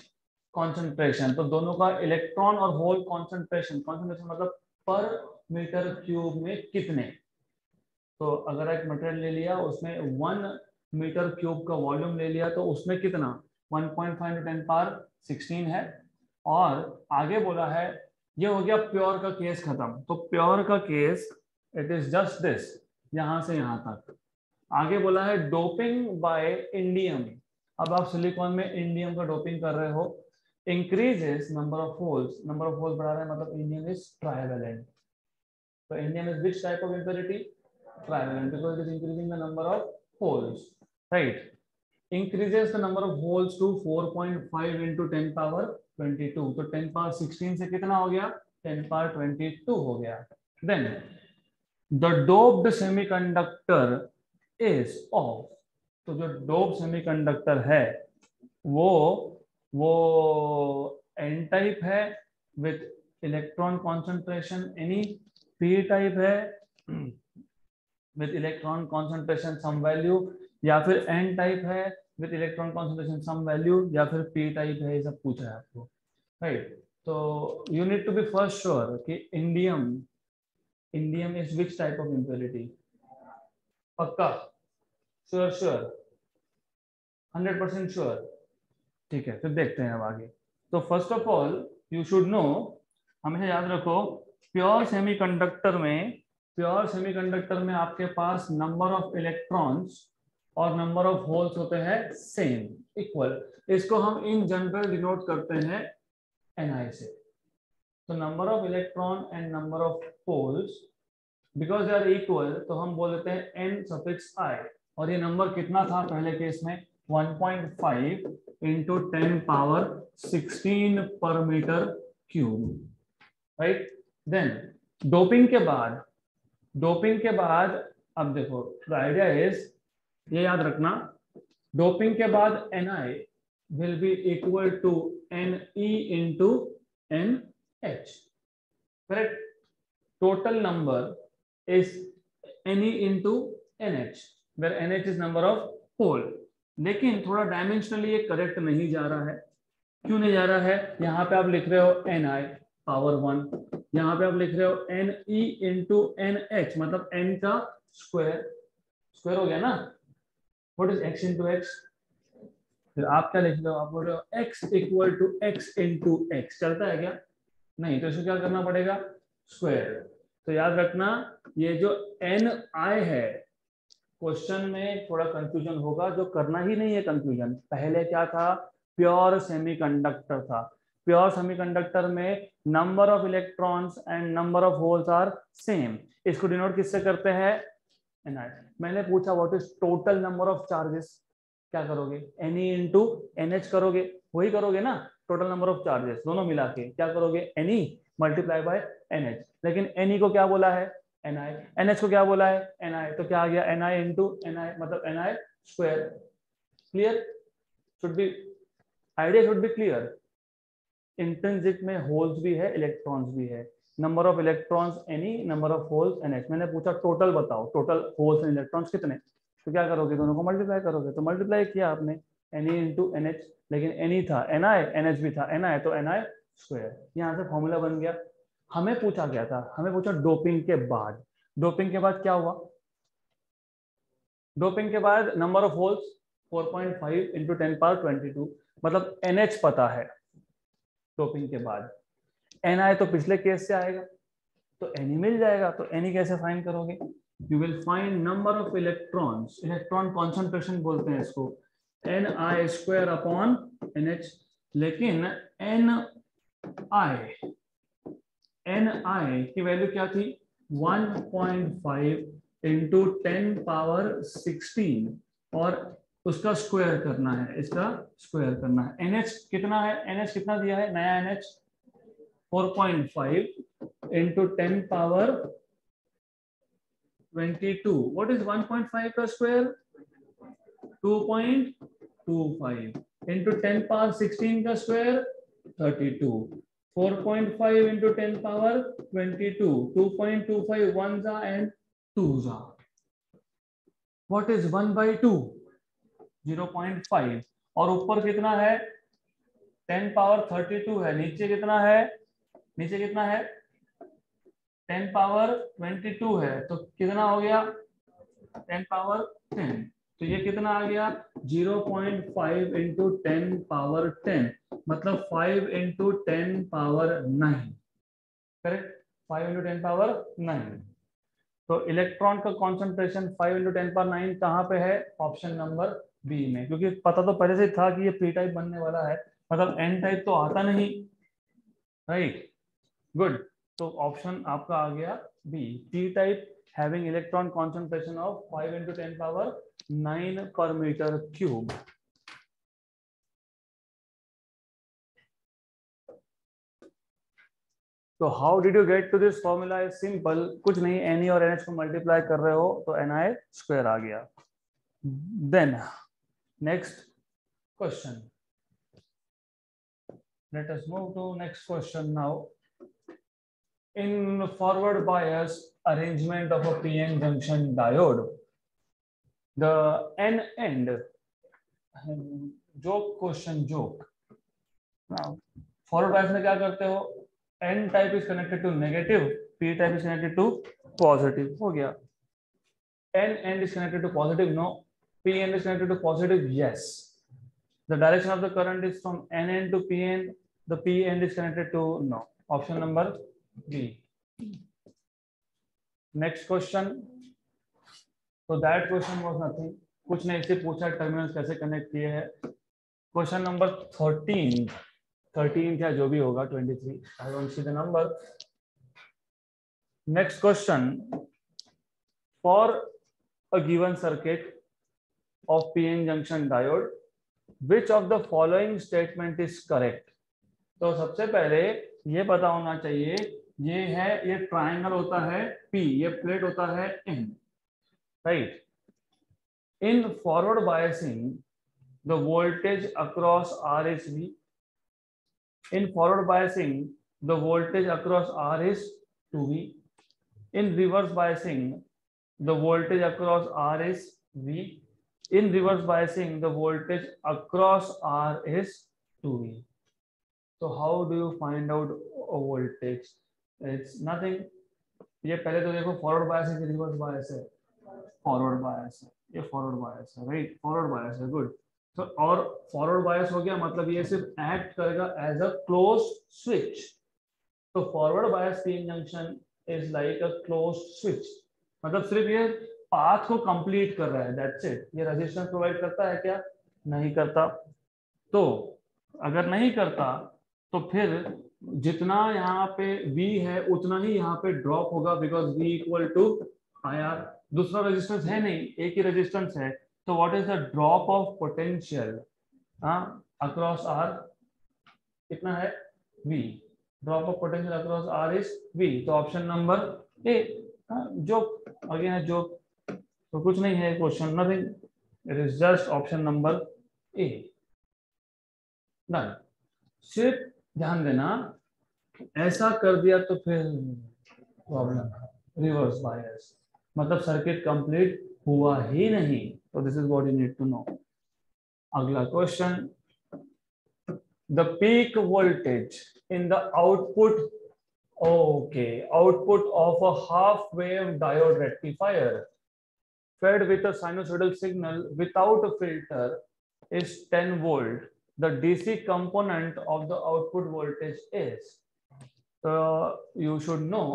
concentration तो दोनों का इलेक्ट्रॉन और होल कॉन्सेंट्रेशन कॉन्सेंट्रेशन मतलब पर मीटर क्यूब में कितने? तो अगर एक मटेरियल ले लिया, उसमें वन मीटर क्यूब का वॉल्यूम ले लिया तो उसमें कितना? 1.5 point five ten power sixteen है। और आगे बोला है, ये हो गया प्योर का केस खत्म। तो प्योर का case it is just this यहाँ से यहाँ तक। आगे बोला है डोपिंग बाय इंडियम। अब आप सिलिकॉन में इंडियम का डोपिंग कर रहे हो। Increases number of holes number of holes बढ़ा रहे मतलब इंडियम इज़ ट्राइवेलेंट तो indium is which type of impurity trivalent because it is increasing the number of holes right increases the number of holes to 4.5 into 10 power 22 तो 10 power 16 से कितना हो गया? 10 power 22 हो गया। Then, the doped semiconductor is of तो जो dope semiconductor है, वो वो एन टाइप है with electron concentration N E P type है with electron concentration some value या फिर एन टाइप है with electron concentration some value या फिर पी टाइप है, ये सब पूछा है आपको राइट तो you need to be first sure कि indium indium is which type of impurity पक्का? Sure sure hundred percent sure ठीक है, फिर देखते हैं अब आगे। तो first of all you should know हमेशा याद रखो प्योर सेमीकंडक्टर में प्योर सेमीकंडक्टर में आपके पास नंबर ऑफ़ इलेक्ट्रॉन्स और नंबर ऑफ़ होल्स होते हैं सेम इक्वल इसको हम इन जनरल डिनोट करते हैं एनआई से। तो number of electron and number of poles because they are equal तो हम बोल देते हैं एन सफिक्स आई और ये नंबर कितना था पहले केस में? 1.5 point five into ten power sixteen पर meter cube right then doping के बाद डोपिंग के बाद, अब देखो द आइडिया इज़ ये याद रखना डोपिंग के बाद N I will be equal to N E into N H correct total number into N H where N H is number of hole लेकिन थोड़ा डायमेंशनली ये करेक्ट नहीं जा रहा है। क्यों नहीं जा रहा है? यहाँ पे आप लिख रहे हो एन आई पावर वन यहाँ पे आप लिख रहे हो N E into N H मतलब एन का स्क्वायर स्क्वायर हो गया ना? What is x into x फिर आप क्या लिख रहे हो? आप बोल रहे हो x equal to x into x चलता है क्या? नहीं तो इसको क्या करना पड़ेगा? स्क्वायर तो याद रखना, ये जो एन आई है क्वेश्चन में थोड़ा कंफ्यूजन होगा, जो करना ही नहीं है कंफ्यूजन पहले क्या था? प्योर सेमीकंडक्टर था। प्योर सेमीकंडक्टर में number of electrons and number of holes are same इसको डिनोट किससे करते हैं? मैंने पूछा what is total number of charges क्या करोगे? N E into N H करोगे? वही करोगे ना? टोटल नंबर ऑफ़ चार्जेस दोनों मिला के क्या करोगे? N E multiply by N H लेकिन एन ई को क्या बोला है? एन आई एन एच को क्या बोला है? एन आई तो क्या आ गया? N I into N I मतलब N I square clear should be idea should be clear intrinsic में होल्स भी है इलेक्ट्रॉन्स भी है. Number of electrons N E number of holes N H मैंने पूछा टोटल बताओ. टोटल होल्स एंड इलेक्ट्रॉन्स कितने? तो क्या करोगे? दोनों को मल्टीप्लाई करोगे? तो मल्टीप्लाई किया आपने N E into N H लेकिन एन ई था एन आई एन एच भी था एन आई तो एन आई स्क्वायर यहाँ से फॉर्मूला बन गया। हमें पूछा गया था? हमें पूछा डोपिंग के बाद। डोपिंग के बाद क्या हुआ? डोपिंग के बाद number of holes 4.5 point five into ten power twenty मतलब एनएच पता है डोपिंग के बाद। एन आई तो पिछले केस से आएगा। तो एनी मिल जाएगा तो एनी कैसे फाइंड करोगे? You will find number of electrons electron concentration बोलते हैं इसको N I square upon N H लेकिन एन आई एन आई की वैल्यू क्या थी? 1.5 point five into ten power sixteen और उसका स्क्वायर करना है, इसका स्क्वायर करना है। एनएच कितना है? एनएच कितना दिया है? नया N H 4.5 point five into ten power 22 what is 1.5 का स्क्वायर 2.25 इंटू टेन पावर 16 का square 32 4.5 into 10 power 22 2.25 ones are and twos are what is 1 by 2 0.5 और ऊपर कितना है? 10 पावर 32 है. नीचे कितना है? नीचे कितना है? 10 पावर 22 है तो कितना हो गया? Ten power ten. तो ये कितना आ गया? 0.5 point five into ten power ten मतलब 5 into ten power nine. Correct? 5 into ten power nine. तो इलेक्ट्रॉन का concentration 5 into ten power nine कहाँ पे है? ऑप्शन नंबर बी में। क्योंकि पता तो पहले से था कि ये पी टाइप बनने वाला है। मतलब एन टाइप तो आता नहीं। राइट गुड तो ऑप्शन आपका आ गया B P type having electron concentration of 5 into 10 power 9 per meter cube. तो how did you get to this formula is simple कुछ नहीं एन और एनएच को मल्टीप्लाई कर रहे हो तो एन आई स्क्वायर आ गया. Then next question let us move to next question now. in forward bias arrangement of a PN junction diode, the N end, joke question joke. Now, forward bias में क्या करते हो N type is connected to negative, P type is connected to positive. हो गया. N end is connected to positive, no. P end is connected to positive, yes. The direction of the current is from N end to P end. The P end is connected to no. Option number next question तो that question was nothing कुछ नहीं से पूछा terminal कैसे connect किए हैं? Question number thirteen thirteen या जो भी होगा twenty three I don't see the number next question for a given circuit of pn junction diode, which of the following statement is correct? तो सबसे पहले ये पता होना चाहिए ये है, ये ट्राइंगल होता है पी ये प्लेट होता है N right in forward biasing the voltage across R is V in forward biasing the voltage across R is two V in reverse biasing the voltage across R is V in reverse biasing the voltage across R is two V so how do you find out voltage it's nothing ये पहले तो देखो forward bias है कि reverse bias है। Forward bias है। ये forward bias है राइट फॉरवर्ड बायस है गुड तो और फॉरवर्ड बायस हो गया मतलब ये सिर्फ़ एक्ट करेगा एज अ क्लोज स्विच तो forward bias P N junction is like a close switch मतलब सिर्फ़ ये पाथ को कंप्लीट कर रहा है दैट्स इट ये रेजिस्टेंस प्रोवाइड करता है क्या? नहीं करता। तो अगर नहीं करता तो फिर जितना यहाँ पे v है, उतना ही यहाँ पे ड्रॉप होगा because v equal to I R दूसरा रेजिस्टेंस है नहीं, एक ही रेजिस्टेंस है। तो what is the drop of potential across R कितना है? V drop of potential across R is V तो ऑप्शन नंबर ए जो अगेन है, जो तो कुछ नहीं है question nothing it is just option number A सिर्फ़ ध्यान देना, ऐसा कर दिया तो फिर प्रॉब्लम रिवर्स बायस मतलब सर्किट कंप्लीट हुआ ही नहीं तो this is what you need to know अगला question the peak voltage in the output okay output of a half wave diode rectifier fed with a sinusoidal signal without a filter is 10 volt the dc component of the output voltage is so you should know,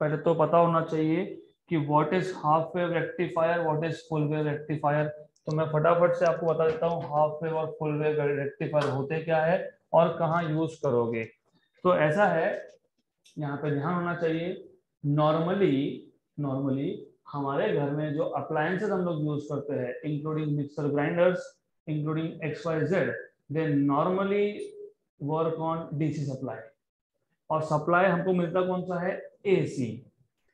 पहले तो पता होना चाहिए कि what is half wave rectifier what is full wave rectifier तो मैं फटाफट से आपको बता देता हूँ हाफ़ वेव और फुल वेव रेक्टिफायर होते क्या है और कहाँ यूज़ करोगे। तो ऐसा है, यहाँ पे ध्यान होना चाहिए नॉर्मली नॉर्मली हमारे घर में जो अप्लायंसेस हम लोग यूज़ करते हैं including mixer grinders including X Y Z they normally work on DC supply और सप्लाई हमको मिलता कौन सा है? एसी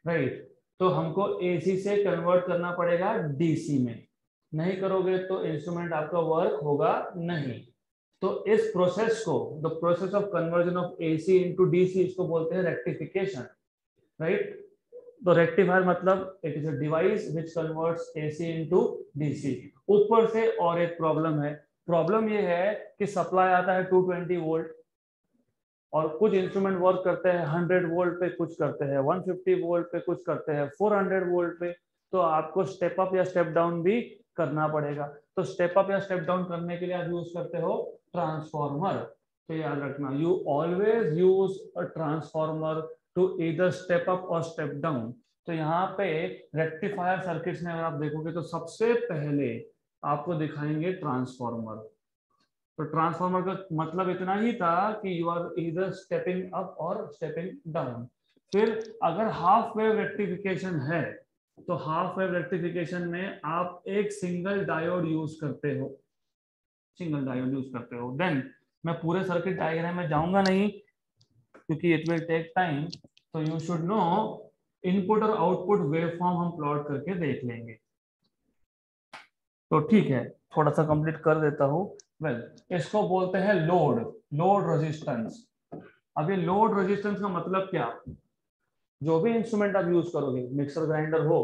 राइट तो हमको एसी से कन्वर्ट करना पड़ेगा डीसी में। नहीं करोगे तो इंस्ट्रूमेंट आपका वर्क होगा नहीं। तो इस प्रोसेस को the process of conversion of AC into DC इसको बोलते हैं रेक्टिफिकेशन राइट तो रेक्टिफायर मतलब it is a device which converts AC into DC ऊपर से और एक प्रॉब्लम है प्रॉब्लम ये है कि सप्लाई आता है 220 वोल्ट और कुछ इंस्ट्रूमेंट वर्क करते हैं 100 वोल्ट पे कुछ करते हैं 150 वोल्ट पे कुछ करते हैं 400 वोल्ट पे। तो आपको स्टेप अप या स्टेप डाउन भी करना पड़ेगा। तो स्टेप अप या स्टेप डाउन करने के लिए आप यूज़ करते हो ट्रांसफॉर्मर तो याद रखना you always use a transformer to इधर स्टेप अप और स्टेप डाउन तो यहाँ पे रेक्टिफायर सर्किट्स में अगर आप देखोगे तो सबसे पहले आपको दिखाएँगे ट्रांसफॉर्मर तो ट्रांसफॉर्मर का मतलब इतना ही था कि यू आर इधर स्टेपिंग अप और स्टेपिंग डाउन फिर अगर हाफ़ वेव रेक्टिफिकेशन है तो हाफ़ वेव रेक्टिफिकेशन में आप एक सिंगल डायोड यूज़ करते हो। सिंगल डायोड यूज़ करते हो। देन मैं पूरे सर्किट डायग्राम में जाऊँगा नहीं, क्योंकि इट विल टेक टाइम तो यू शुड नो इनपुट और आउटपुट वेव फॉर्म हम प्लॉट करके देख लेंगे। तो ठीक है, थोड़ा सा कंप्लीट कर देता हूँ। वेल इसको बोलते हैं लोड लोड रेजिस्टेंस अब ये लोड रेजिस्टेंस का मतलब क्या? जो भी इंस्ट्रूमेंट आप यूज़ करोगे मिक्सर ग्राइंडर हो,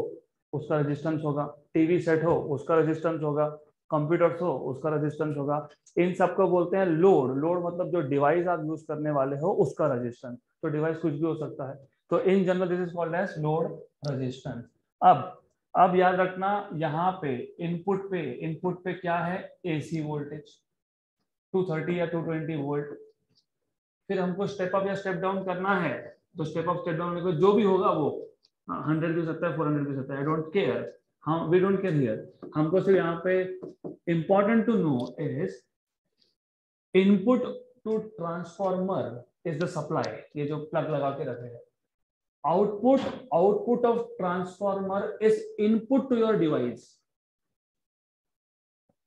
उसका रेजिस्टेंस होगा। टीवी सेट हो, उसका रेजिस्टेंस होगा। कंप्यूटर हो, उसका रेजिस्टेंस होगा। इन सबको बोलते हैं लोड लोड मतलब जो डिवाइस आप यूज़ करने वाले हो, उसका रेजिस्टेंस तो डिवाइस कुछ भी हो सकता है। तो in general this is called as load resistance अब अब याद रखना यहाँ पे इनपुट पे इनपुट पे क्या है? एसी वोल्टेज 230 या 220 वोल्ट फिर हमको स्टेप अप या स्टेप डाउन करना है तो स्टेप अप स्टेप डाउन जो भी होगा वो हंड्रेड भी सकता है फोर हंड्रेड भी सकता है। आई डोंट केयर हम वी डोंट केयर हियर हमको सिर्फ़ यहाँ पे important to know is input to transformer is the supply ये जो प्लग लगा के रखे हैं। Output output of transformer is input to your device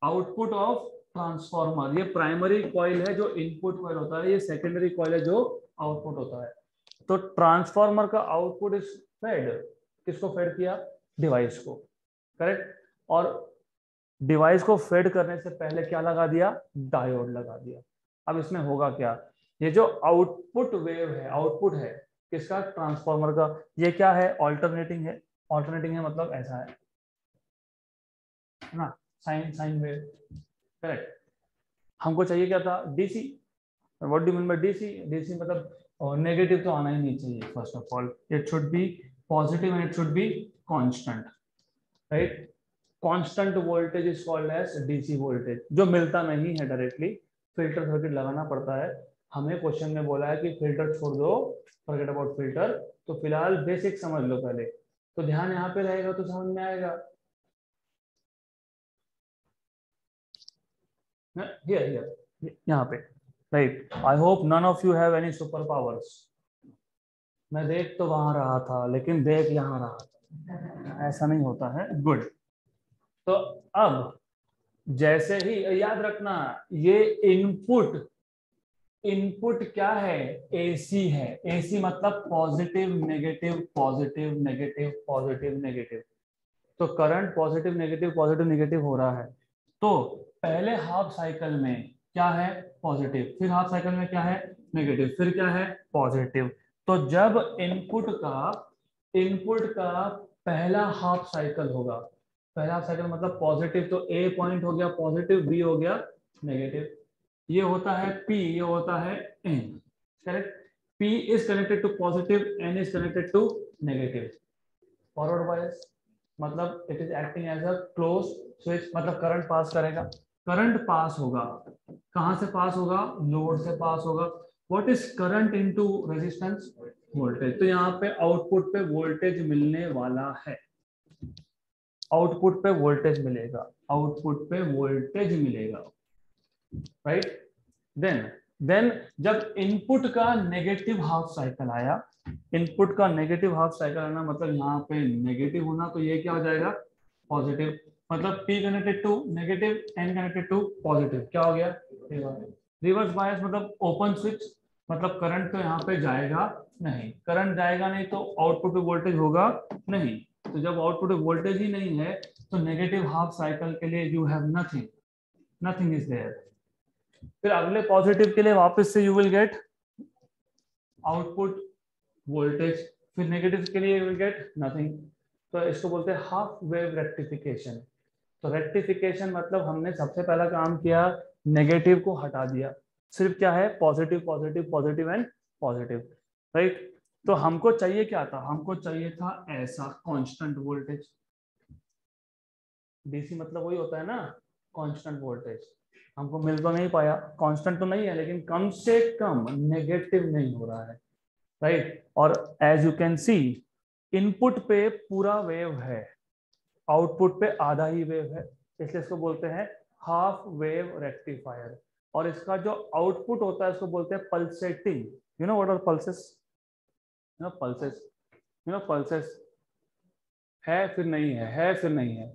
output of transformer ये प्राइमरी कॉइल है जो इनपुट कॉइल होता है, ये सेकेंडरी कॉइल है जो आउटपुट होता है। तो ट्रांसफॉर्मर का आउटपुट इज़ फेड किसको फेड किया? डिवाइस को। करेक्ट और डिवाइस को फेड करने से पहले क्या लगा दिया? डायोड लगा दिया। अब इसमें होगा क्या? ये जो आउटपुट वेव है आउटपुट है किसका? ट्रांसफॉर्मर का। ये क्या है? ऑल्टरनेटिंग है। ऑल्टरनेटिंग है मतलब ऐसा है। ना? Sine sine wave. करेक्ट। हमको चाहिए क्या था? DC. What do mean by DC? DC मतलब नेगेटिव तो आना ही नहीं चाहिए first of all it should be positive and it should be constant right constant voltage is called as DC voltage जो मिलता नहीं है डायरेक्टली फ़िल्टर सर्किट लगाना पड़ता है। हमें क्वेश्चन में बोला है कि फ़िल्टर छोड़ दो फॉरगेट अबाउट फ़िल्टर तो फ़िलहाल बेसिक समझ लो पहले। तो ध्यान यहाँ पे रहेगा तो समझ में आएगा। यहाँ पे। Right I hope none of you have any super powers मैं देख तो वहाँ रहा था, लेकिन देख यहाँ रहा था। ऐसा नहीं होता है। गुड तो अब जैसे ही, याद रखना, ये इनपुट इनपुट क्या है? एसी है। एसी मतलब positive negative positive negative positive negative तो current positive negative positive negative हो रहा है। तो पहले हाफ़ साइकिल में क्या है? पॉजिटिव फिर हाफ़ साइकिल में क्या है? नेगेटिव फिर क्या है? पॉजिटिव तो जब इनपुट का इनपुट का पहला हाफ़ साइकिल होगा, पहला हाफ़ साइकिल मतलब पॉजिटिव तो ए पॉइंट हो गया पॉजिटिव बी हो गया नेगेटिव ये होता है पी ये होता है N correct P is connected to positive N is connected to negative forward bias मतलब it is acting as a close switch मतलब करंट पास करेगा। करंट पास होगा। कहाँ से पास होगा? लोड से पास होगा। What is current into resistance voltage तो यहाँ पे आउटपुट पे वोल्टेज मिलने वाला है। आउटपुट पे वोल्टेज मिलेगा। आउटपुट पे वोल्टेज मिलेगा। राइट देन देन जब इनपुट का नेगेटिव हाफ़ साइकिल आया इनपुट का नेगेटिव हाफ़ साइकिल आना मतलब यहाँ पे नेगेटिव होना तो ये क्या हो जाएगा? पॉजिटिव मतलब P connected to negative N connected to positive क्या हो गया? रिवर्स बायस मतलब ओपन स्विच मतलब करंट तो यहाँ पे जाएगा नहीं। करंट जाएगा नहीं तो आउटपुट वोल्टेज होगा नहीं। तो जब आउटपुट वोल्टेज ही नहीं है तो नेगेटिव हाफ़ साइकिल के लिए you have nothing nothing is there फिर अगले पॉजिटिव के लिए वापस से you will get output voltage फिर नेगेटिव के लिए यू विल गेट नथिंग तो इसको बोलते हैं हाफ़ वेव रेक्टिफिकेशन तो रेक्टिफिकेशन मतलब हमने सबसे पहला काम किया नेगेटिव को हटा दिया. सिर्फ़ क्या है? Positive positive positive and positive right तो हमको चाहिए क्या था? हमको चाहिए था ऐसा कांस्टेंट वोल्टेज डीसी मतलब वही होता है ना? कांस्टेंट वोल्टेज हमको मिल तो नहीं पाया कांस्टेंट तो नहीं है, लेकिन कम से कम नेगेटिव नहीं हो रहा है राइट और as you can see input पे पूरा वेव है आउटपुट पे आधा ही वेव है, इसलिए इसको बोलते हैं हाफ़ वेव रेक्टिफायर और इसका जो आउटपुट होता है उसको बोलते हैं pulsating you know what are pulses you know pulses you know pulses है फिर नहीं है है फिर नहीं है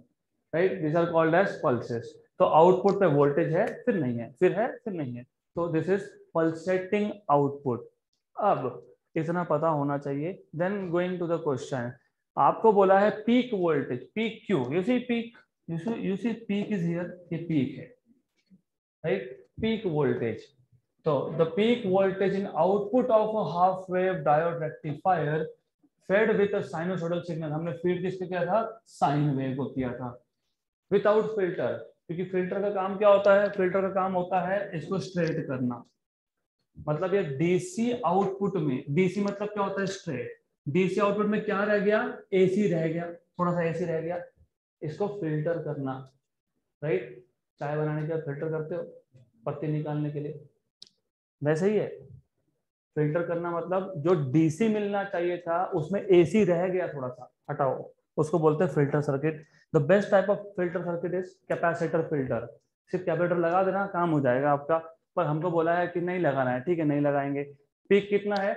right this are called as pulses तो आउटपुट पे वोल्टेज है, फिर नहीं है, फिर है, फिर नहीं है। तो दिस इज़ पल्सेटिंग आउटपुट अब इतना पता होना चाहिए। Then going to the question आपको बोला है peak voltage peak Q? You see peak you see peak is here ये पीक है। राइट पीक वोल्टेज तो the peak voltage in output of a half wave diode rectifier fed with sinusoidal signal हमने feed किसके किया था? Sine wave को किया था। विदाउट फ़िल्टर क्योंकि फ़िल्टर का काम क्या होता है? फ़िल्टर का काम होता है इसको स्ट्रेट करना। मतलब ये डीसी आउटपुट में डीसी मतलब क्या होता है? स्ट्रेट डीसी आउटपुट में क्या रह गया? एसी रह गया। थोड़ा सा एसी रह गया। इसको फ़िल्टर करना। राइट चाय बनाने के बाद फ़िल्टर करते हो पत्ती निकालने के लिए। वैसे ही है। फ़िल्टर करना मतलब जो डीसी मिलना चाहिए था, उसमें एसी रह गया थोड़ा सा। हटाओ। उसको बोलते हैं filter circuit the best type of filter circuit is capacitor filter सिर्फ़ कैपेसिटर लगा देना, काम हो जाएगा आपका। पर हमको बोला है कि नहीं लगाना है। ठीक है, नहीं लगाएँगे। पीक कितना है?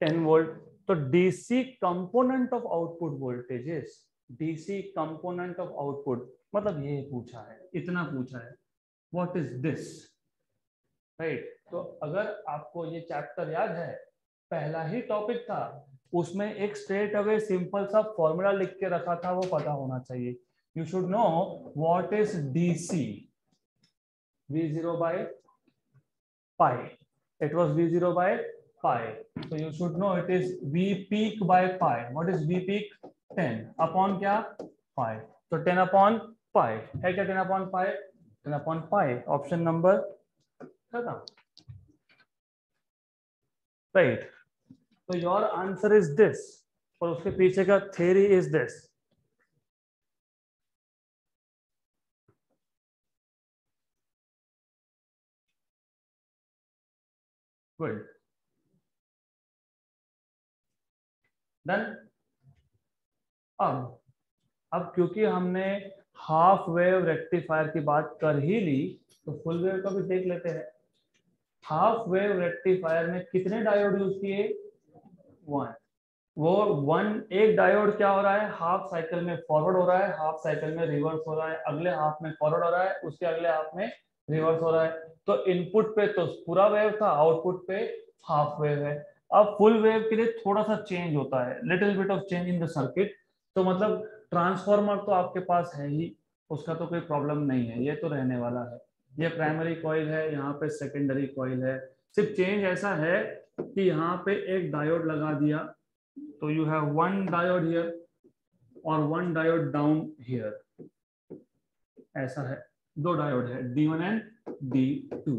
10 वोल्ट तो DC component of output voltages DC component of output मतलब ये पूछा है, इतना पूछा है। व्हाट इज़ दिस राइट तो अगर आपको ये चैप्टर याद है, पहला ही टॉपिक था। उसमें एक स्ट्रेट अवे सिंपल सा फॉर्मूला लिख के रखा था, वो पता होना चाहिए। You should know what is DC V zero by pi it was V zero by pi so you should know it is V peak by pi what is V peak ten upon क्या? Pi तो ten upon pi है क्या ten upon pi ten upon pi option number right So your answer is this. और उसके पीछे का theory is this good done अब अब क्योंकि हमने हाफ़ वेव रेक्टिफायर की बात कर ही ली तो फुल वेव का भी देख लेते हैं। हाफ़ वेव रेक्टिफायर में कितने डायोड यूज़ किए? वन वो वन एक डायोड क्या हो रहा है? हाफ़ साइकिल में फॉरवर्ड हो रहा है हाफ़ साइकिल में रिवर्स हो रहा है। अगले हाफ़ में फॉरवर्ड हो रहा है, उसके अगले हाफ़ में रिवर्स हो रहा है। तो इनपुट पे तो पूरा वेव था आउटपुट पे हाफ़ वेव है। अब फुल वेव के लिए थोड़ा सा चेंज होता है little bit of change in the circuit तो मतलब ट्रांसफॉर्मर तो आपके पास है ही, उसका तो कोई प्रॉब्लम नहीं है, ये तो रहने वाला है। ये प्राइमरी कॉइल है, यहाँ पे सेकेंडरी कॉइल है। सिर्फ़ चेंज ऐसा है कि यहाँ पे एक डायोड लगा दिया। तो you have one diode here और वन डायोड डाउन हियर ऐसा है। दो डायोड है। D one and D two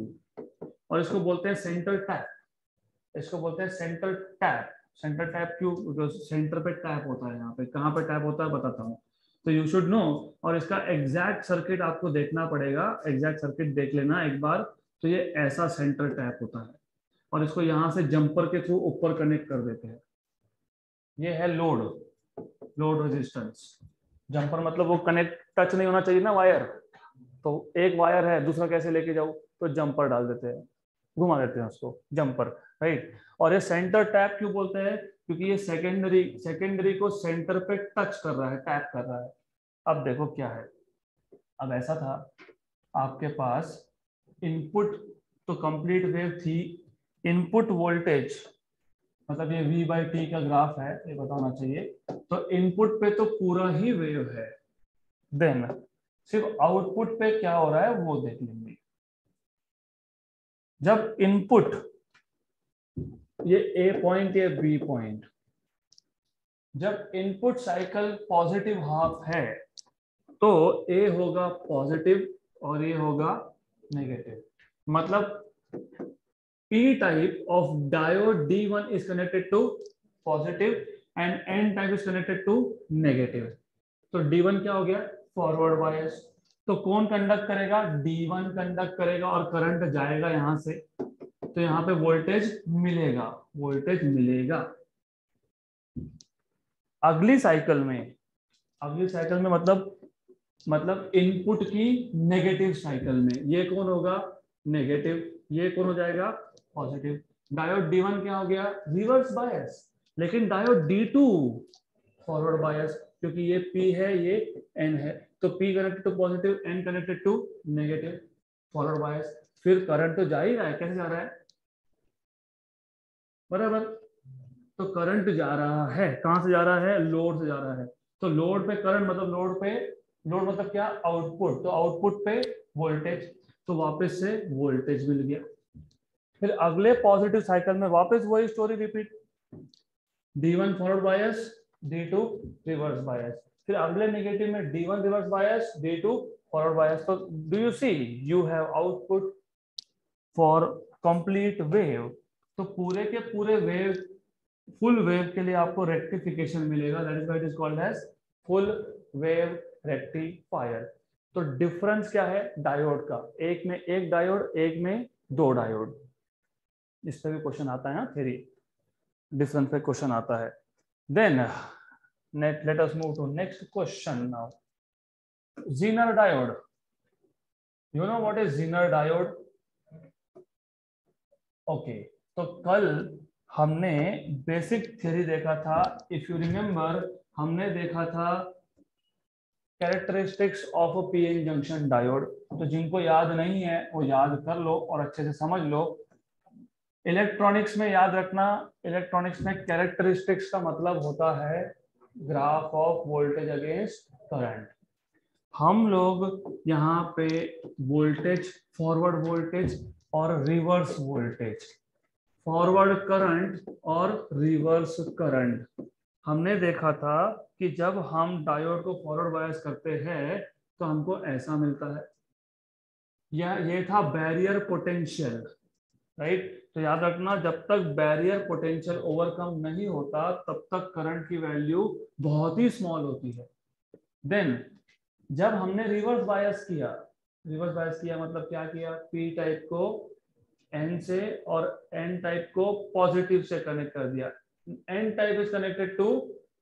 और इसको बोलते हैं सेंटर टैप इसको बोलते हैं सेंटर टैप सेंटर टैप क्यों? सेंटर पे टैप होता है यहाँ पे। कहाँ पे टैप होता है बताता हूँ। तो यू शुड नो और इसका एग्जैक्ट सर्किट आपको देखना पड़ेगा। एग्जैक्ट सर्किट देख लेना एक बार। तो ये ऐसा सेंटर टैप होता है। और इसको यहाँ से जंपर के थ्रू ऊपर कनेक्ट कर देते हैं। ये है लोड लोड रेजिस्टेंस जंपर मतलब वो कनेक्ट टच नहीं होना चाहिए ना वायर तो एक वायर है, दूसरा कैसे लेके जाओ तो जंपर डाल देते हैं। घुमा देते हैं उसको जंपर राइट और ये सेंटर टैप क्यों बोलते हैं? क्योंकि ये सेकेंडरी सेकेंडरी को सेंटर पे टच कर रहा है टैप कर रहा है। अब देखो क्या है। अब ऐसा था, आपके पास इनपुट तो कंप्लीट वेव थी इनपुट वोल्टेज मतलब ये V बाई टी का ग्राफ है, ये बताना चाहिए तो इनपुट पे तो पूरा ही वेव है। देन सिर्फ़ आउटपुट पे क्या हो रहा है, वो देख लेंगे। जब इनपुट ये ए पॉइंट या बी पॉइंट जब इनपुट साइकिल पॉजिटिव हाफ़ है तो ए होगा पॉजिटिव और ये होगा नेगेटिव मतलब p type of diode d1 is connected to positive and n type is connected to negative. तो d1 क्या हो गया? फॉरवर्ड बायस तो कौन कंडक्ट करेगा? D1 कंडक्ट करेगा और करंट जाएगा यहाँ से। तो यहाँ पे वोल्टेज मिलेगा। वोल्टेज मिलेगा। अगली साइकिल में, अगली साइकिल में मतलब मतलब इनपुट की नेगेटिव साइकिल में। ये कौन होगा? नेगेटिव ये कौन हो जाएगा? पॉजिटिव डायोड डी वन क्या हो गया? रिवर्स बायस लेकिन diode D two forward bias क्योंकि ये P है, ये N है। तो P connected to positive N connected to negative forward bias फिर करंट तो जा ही रहा है। कैसे जा रहा है? बराबर। तो करंट जा रहा है। कहाँ से जा रहा है? लोड से जा रहा है। तो लोड पे करंट मतलब लोड पे लोड मतलब क्या? आउटपुट तो आउटपुट पे वोल्टेज तो वापस से वोल्टेज मिल गया। फिर अगले पॉजिटिव साइकिल में वापस वही story repeat D one forward bias D two reverse bias फिर अगले नेगेटिव में D one reverse bias D two forward bias तो do you see you have output for complete wave तो पूरे के पूरे वेव फुल वेव के लिए आपको रेक्टिफिकेशन मिलेगा। That is is called as full wave rectifier तो डिफरेंस क्या है? डायोड का। एक में एक डायोड एक में दो डायोड इस पर भी क्वेश्चन आता है ना थेरी डिफरेंस पे क्वेश्चन आता है। Then net let us move to next question now zener diode you know what is zener diode okay तो कल हमने बेसिक थ्योरी देखा था। इफ़ यू रिमेंबर हमने देखा था characteristics of a PN junction diode तो जिनको याद नहीं है, वो याद कर लो और अच्छे से समझ लो। इलेक्ट्रॉनिक्स में याद रखना इलेक्ट्रॉनिक्स में कैरेक्टरिस्टिक्स का मतलब होता है graph of voltage against current हम लोग यहाँ पे वोल्टेज फॉरवर्ड वोल्टेज और रिवर्स वोल्टेज फॉरवर्ड करंट और रिवर्स करंट हमने देखा था कि जब हम डायोड को फॉरवर्ड बायस करते हैं तो हमको ऐसा मिलता है। यह, ये था बैरियर पोटेंशियल राइट तो याद रखना, जब तक बैरियर पोटेंशियल ओवरकम नहीं होता, तब तक करंट की वैल्यू बहुत ही स्मॉल होती है। देन जब हमने रिवर्स बायस किया रिवर्स बायस किया मतलब क्या किया? पी टाइप को एन से और एन टाइप को पॉजिटिव से कनेक्ट कर दिया। N type is connected to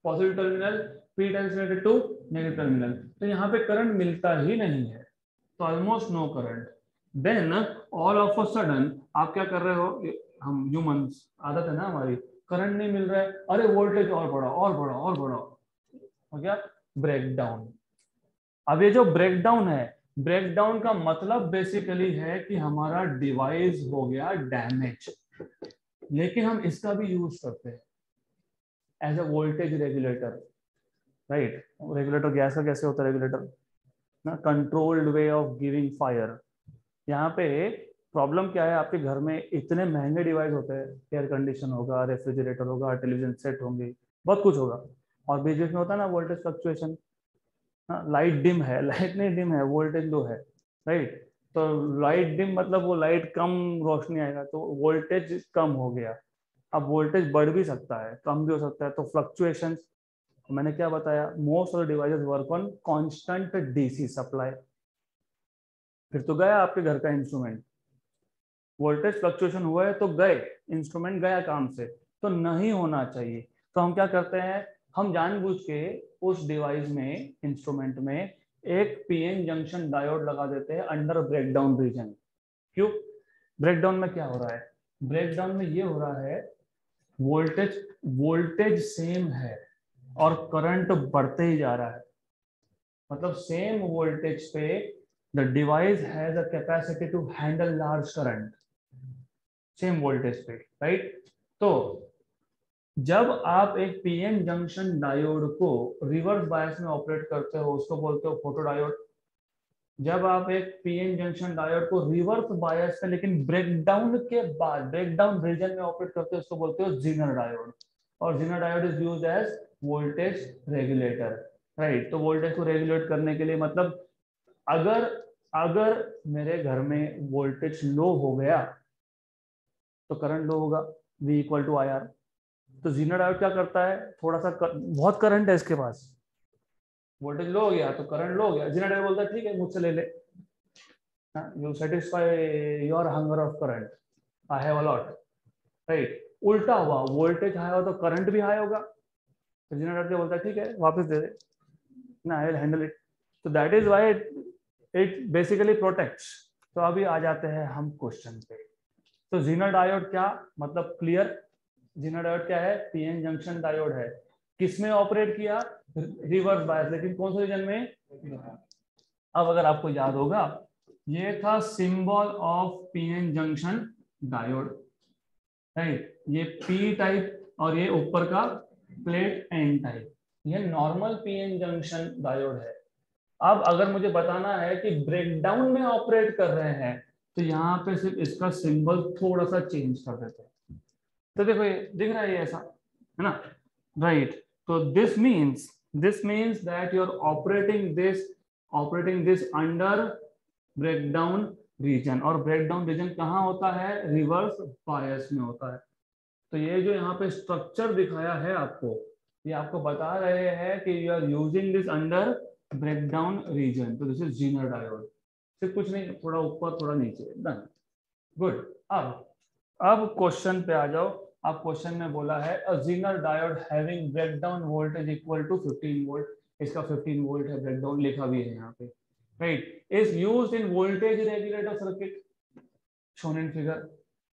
positive terminal P type connected to negative terminal तो यहाँ पे करंट मिलता ही नहीं है। तो almost no current then all of a sudden आप क्या कर रहे हो? हम ह्यूमंस आदत है ना हमारी। करंट नहीं मिल रहा है। अरे वोल्टेज और बढ़ा और बढ़ा और बढ़ा हो गया? ब्रेक डाउन अब ये जो ब्रेक डाउन है ब्रेक डाउन का मतलब बेसिकली है कि हमारा डिवाइस हो गया डैमेज लेकिन हम इसका भी यूज़ करते हैं। As a voltage regulator right regulator gas का कैसे होता है रेगुलेटर ना controlled way of giving fire यहाँ पे प्रॉब्लम क्या है? आपके घर में इतने महँगे डिवाइस होते हैं. एयर कंडीशन होगा रेफ्रिजरेटर होगा टेलीविज़न सेट होंगे, बहुत कुछ होगा. और बिज़नेस में होता है ना वोल्टेज फ्लक्चुएशन लाइट डिम है. लाइट नहीं डिम है वोल्टेज लो है राइट तो लाइट डिम मतलब वो लाइट कम रोशनी आएगा तो वोल्टेज कम हो गया. अब वोल्टेज बढ़ भी सकता है, कम भी हो सकता है तो फ्लक्चुएशन मैंने क्या बताया most of the devices work on constant DC supply फिर तो गया आपके घर का इंस्ट्रूमेंट वोल्टेज फ्लक्चुएशन हुआ है तो गए इंस्ट्रूमेंट गया काम से तो नहीं होना चाहिए। तो हम क्या करते हैं, हम जानबूझ के उस डिवाइस में इंस्ट्रूमेंट में एक पीएन जंक्शन डायोड लगा देते हैं अंडर ब्रेकडाउन रीजन क्यों? ब्रेकडाउन में क्या हो रहा है? ब्रेकडाउन में ये हो रहा है वोल्टेज वोल्टेज सेम है और करंट बढ़ते ही जा रहा है। मतलब सेम वोल्टेज पे the device has a capacity to handle large current same voltage पे राइट तो जब आप एक पीएन जंक्शन डायोड को रिवर्स बायस में ऑपरेट करते हो, उसको बोलते हो फ़ोटो डायोड जब आप एक पीएन जंक्शन डायोड को रिवर्स बायस में लेकिन ब्रेकडाउन के बाद ब्रेकडाउन रीजन में ऑपरेट करते हो उसको बोलते हो जीनर डायोड और zener diode is use as voltage regulator right तो वोल्टेज को रेगुलेट करने के लिए मतलब अगर अगर मेरे घर में वोल्टेज लो हो गया तो करंट लो होगा V equal to I R तो जीनर डायोड क्या करता है? थोड़ा सा कर, बहुत करंट है इसके पास. वोल्टेज लो हो गया तो करंट लो हो गया। जीनर डायोड बोलता है, ठीक है, मुझसे ले ले। You satisfy your hunger of current I have a lot right उल्टा हुआ वोल्टेज हाई हो तो करंट भी हाई होगा। तो जीनर डायोड क्या बोलता है, ठीक है, वापस दे दे। ना आई विल हैंडल इट तो that is why it basically protects तो अभी आ जाते हैं हम क्वेश्चन पे। तो जीनर डायोड क्या? मतलब क्लियर जीनर डायोड क्या है? पीएन जंक्शन डायोड है। किसमें ऑपरेट किया? रिवर्स बायस लेकिन कौन से रीजन में? अब अगर आपको याद होगा, ये था symbol of PN junction diode right ये पी टाइप और ये ऊपर का प्लेट एन टाइप ये नॉर्मल पीएन जंक्शन डायोड है। अब अगर मुझे बताना है कि ब्रेकडाउन में ऑपरेट कर रहे हैं तो यहाँ पे सिर्फ़ इसका सिंबल थोड़ा सा चेंज कर देते हैं। तो देखो ये, दिख रहा है ये ऐसा, है ना? राइट तो this means this means that you are operating this operating this under breakdown region और ब्रेकडाउन रीजन कहाँ होता है? रिवर्स बायस में होता है। तो ये जो यहाँ पे स्ट्रक्चर दिखाया है आपको, ये आपको बता रहे हैं कि you are using this under breakdown region तो दिस इज़ जीनर डायोड सिर्फ़ कुछ नहीं, थोड़ा ऊपर, थोड़ा नीचे। डन गुड अब अब क्वेश्चन पे आ जाओ। अब क्वेश्चन में बोला है a zener diode having breakdown voltage equal to 15 volt इसका 15 वोल्ट है ब्रेकडाउन लिखा भी है यहाँ पे right is used in voltage regulator circuit shown in figure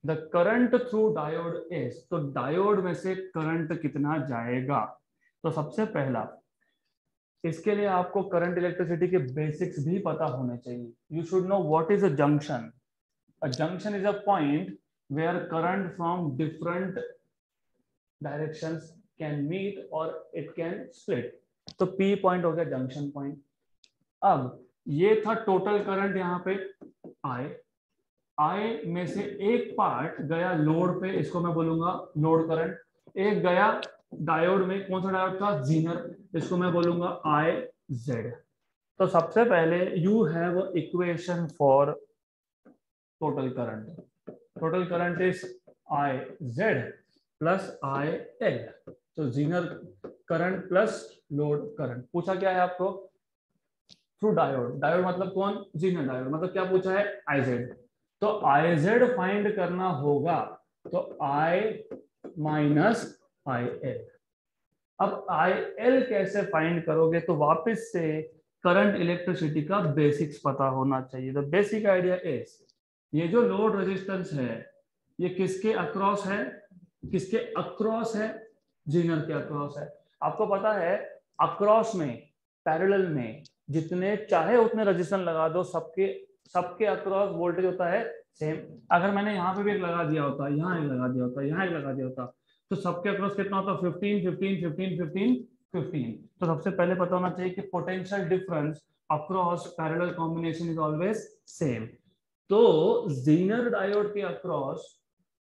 the current through diode is तो डायोड में से करंट कितना जाएगा? तो सबसे पहला, इसके लिए आपको करंट इलेक्ट्रिसिटी के बेसिक्स भी पता होने चाहिए। You should know what is a junction a junction is a point where current from different directions can meet और इट कैन स्प्लिट तो पी पॉइंट हो गया जंक्शन पॉइंट अब ये था टोटल करंट यहाँ पे आई आई में से एक पार्ट गया लोड पे, इसको मैं बोलूँगा लोड करंट एक गया डायोड में, कौन सा डायोड था? जीनर इसको मैं बोलूँगा आई जेड तो सबसे पहले you have equation for total current total current is I Z plus I L तो zener current plus load current पूछा क्या है आपको? थ्रू डायोड डायोड मतलब कौन? जीनर डायोड मतलब क्या पूछा है? आई जेड तो आई जेड फाइंड करना होगा तो आई माइनस आई एल अब आई एल कैसे फाइंड करोगे? तो वापस से करंट इलेक्ट्रिसिटी का बेसिक्स पता होना चाहिए। द बेसिक आइडिया इज़ ये जो लोड रेजिस्टेंस है, ये किसके अक्रॉस है? किसके अक्रॉस है? जीनर के अक्रॉस है। आपको पता है अक्रॉस में पैरेलल में, जितने, चाहे उतने रजिस्टर लगा दो, सबके सबके अक्रॉस वोल्टेज होता है सेम अगर मैंने यहाँ पे भी एक लगा दिया होता, यहाँ एक लगा दिया होता, यहाँ एक लगा दिया होता तो सबके अक्रॉस कितना होता? Fifteen fifteen fifteen fifteen fifteen तो सबसे पहले पता होना चाहिए कि potential difference across parallel combination is always same तो जीनर डायोड के अक्रॉस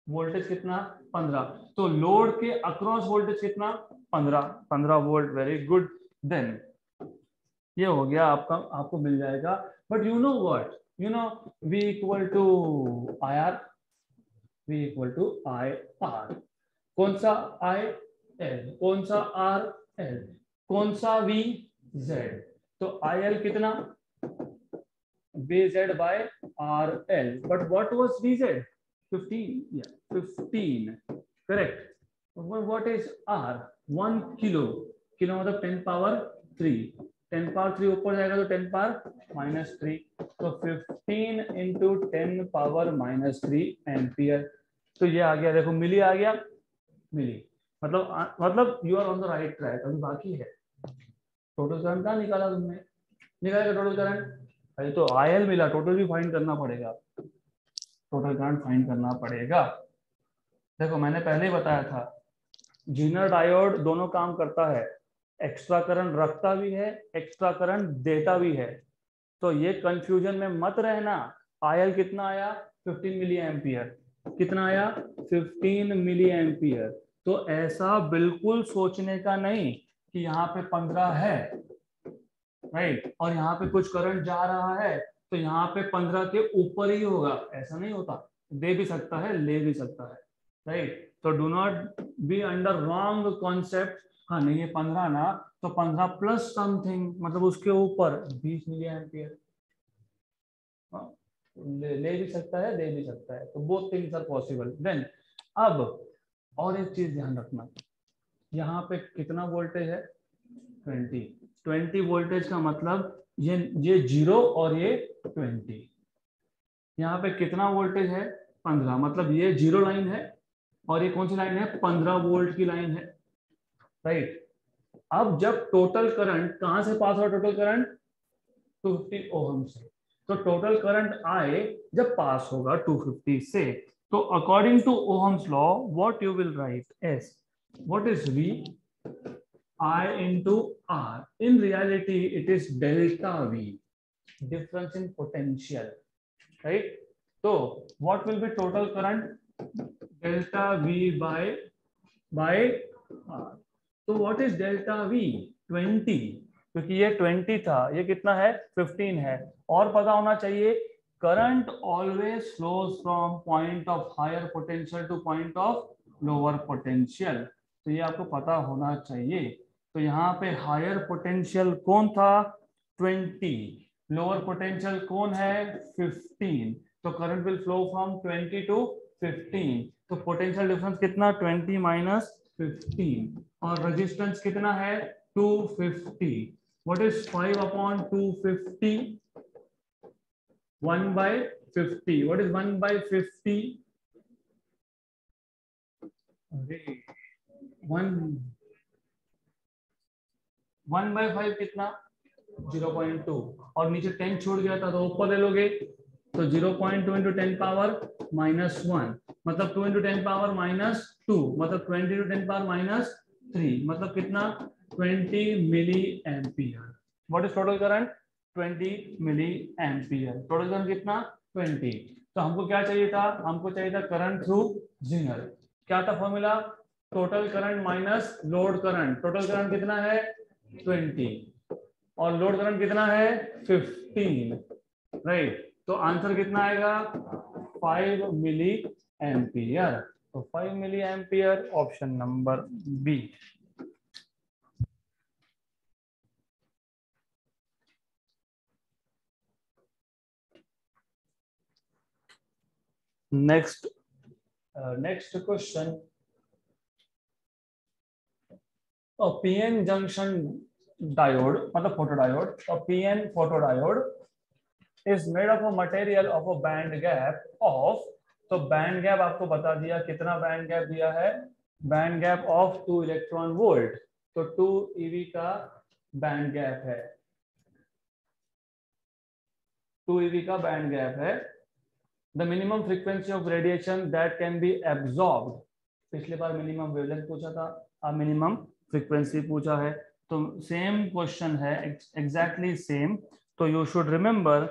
वोल्टेज कितना? 15 तो लोड के अक्रॉस वोल्टेज कितना? 15 15 वोल्ट वेरी गुड देन ये हो गया आपका, आपको मिल जाएगा। But you know what you know V equal to I R V equal to I R कौन सा? आई एल कौन सा? आर एल कौन सा? वी जेड तो आई एल कितना? Vz by r l. But what was vz 15 yeah 15 correct. What is r? 1 kilo. Kilo मतलब 10 power 3 10 power 3 ऊपर जाएगा तो 10 पावर माइनस थ्री तो 15 into ten power minus three ampere तो ये आ गया, देखो, मिली आ गया? मिली. मतलब मतलब you are on the right track अभी बाकी है. टोटल करंट कहाँ निकाला तुमने? निकालेगा टोटल करंट अरे तो आई मिला टोटल भी फाइंड करना पड़ेगा। टोटल करंट फाइंड करना पड़ेगा। देखो, मैंने पहले ही बताया था जीनर डायोड दोनों काम करता है। एक्स्ट्रा करंट रखता भी है एक्स्ट्रा करंट देता भी है। तो ये कंफ्यूजन में मत रहना। आयल कितना आया? 15 मिली एम्पियर कितना आया? 15 मिली एम्पियर तो ऐसा बिल्कुल सोचने का नहीं कि यहाँ पे 15 है। राइट और यहाँ पे कुछ करंट जा रहा है तो यहाँ पे 15 के ऊपर ही होगा। ऐसा नहीं होता। दे भी सकता है ले भी सकता है। राइट तो do not be under wrong concept हाँ नहीं ये पंद्रह ना तो पंद्रह प्लस समथिंग मतलब उसके ऊपर बीस मिली एम्पियर हाँ, ले, ले भी सकता है दे भी सकता है। तो both things are possible then अब और एक चीज़ ध्यान रखना। यहाँ पे कितना वोल्टेज है? ट्वेंटी ट्वेंटी वोल्टेज का मतलब ये ये ज़ीरो और ये ट्वेंटी। यहाँ पे कितना वोल्टेज है? पंद्रह। मतलब ये ज़ीरो लाइन है और ये कौन सी लाइन है? पंद्रह वोल्ट की लाइन है। राइट? अब जब टोटल करंट कहाँ से पास हो टोटल करंट? 250 ओहम से। तो टोटल करंट आए जब पास होगा 250 से। तो according to Ohm's law what you will write as what is V I into R in reality it is delta V difference in potential right तो what will be total current delta V by by R तो what is delta V twenty क्योंकि ये twenty था. ये कितना है? Fifteen है. और पता होना चाहिए current always flows from point of higher potential to point of lower potential तो ये आपको पता होना चाहिए। तो यहाँ पे हायर पोटेंशियल कौन था? ट्वेंटी लोअर पोटेंशियल कौन है? फिफ्टीन तो current will flow from twenty to fifteen तो पोटेंशियल डिफरेंस कितना? ट्वेंटी माइनस फिफ्टीन और रेजिस्टेंस कितना है? 250 what is 5 upon 250 1 by 50 what is 1 by 50 अरे 1 1 बाय 5 कितना? 0.2 और नीचे टेन छोड़ गया था तो ऊपर ले लोगे? तो 0.2 into ten power minus one मतलब 2 into ten power minus two मतलब 20 into ten power minus three मतलब कितना? Twenty milli ampere what is total current twenty milli ampere total current कितना? ट्वेंटी तो हमको क्या चाहिए था? हमको चाहिए था करंट थ्रू जिंगर क्या था formula total current minus load current total current कितना है? ट्वेंटी। और लोड करंट कितना है? फिफ्टीन। राइट? तो आंसर कितना आएगा? Five milli ampere. तो five milli ampere option number B next next question PN junction diode मतलब फ़ोटो डायोड तो PN photo diode is made of a material of a band gap of तो band gap आपको बता दिया, कितना band gap दिया है? Band gap of two electron volt तो टू ईवी का बैंड गैप है। टू ईवी का बैंड गैप है। The minimum frequency of radiation that can be absorb पिछले बार मिनिमम वेवलेंथ पूछा था, अब मिनिमम फ्रीक्वेंसी पूछा है तो सेम क्वेश्चन है एग्जैक्टली सेम तो you should remember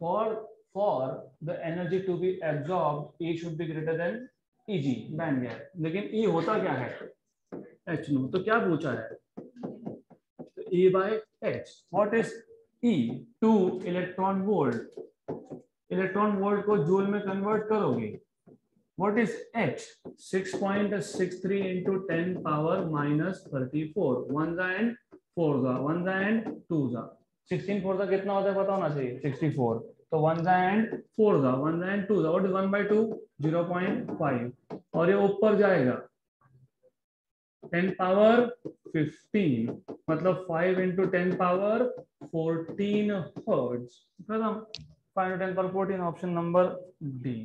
for for the energy to be absorb E should be greater than E g band gap लेकिन ई e होता क्या है? H nu. तो क्या पूछा है? E by H what is E two electron volt electron volt को joule में कन्वर्ट करोगे? What is h? 6.63 into 10 power minus 34 1 जा एंड 4 जा 1 जा एंड 2 जा 16 4 जा कितना होता है पता होना चाहिए? 64 तो 1 जा एंड 4 जा 1 जा एंड 2 जा 1 by 2 0.5 और ये ऊपर जाएगा. 10 पावर 15 मतलब 5 into 10 पावर 14 हर्ट्ज खत्म. 5 into 10 पर 14 ऑप्शन नंबर डी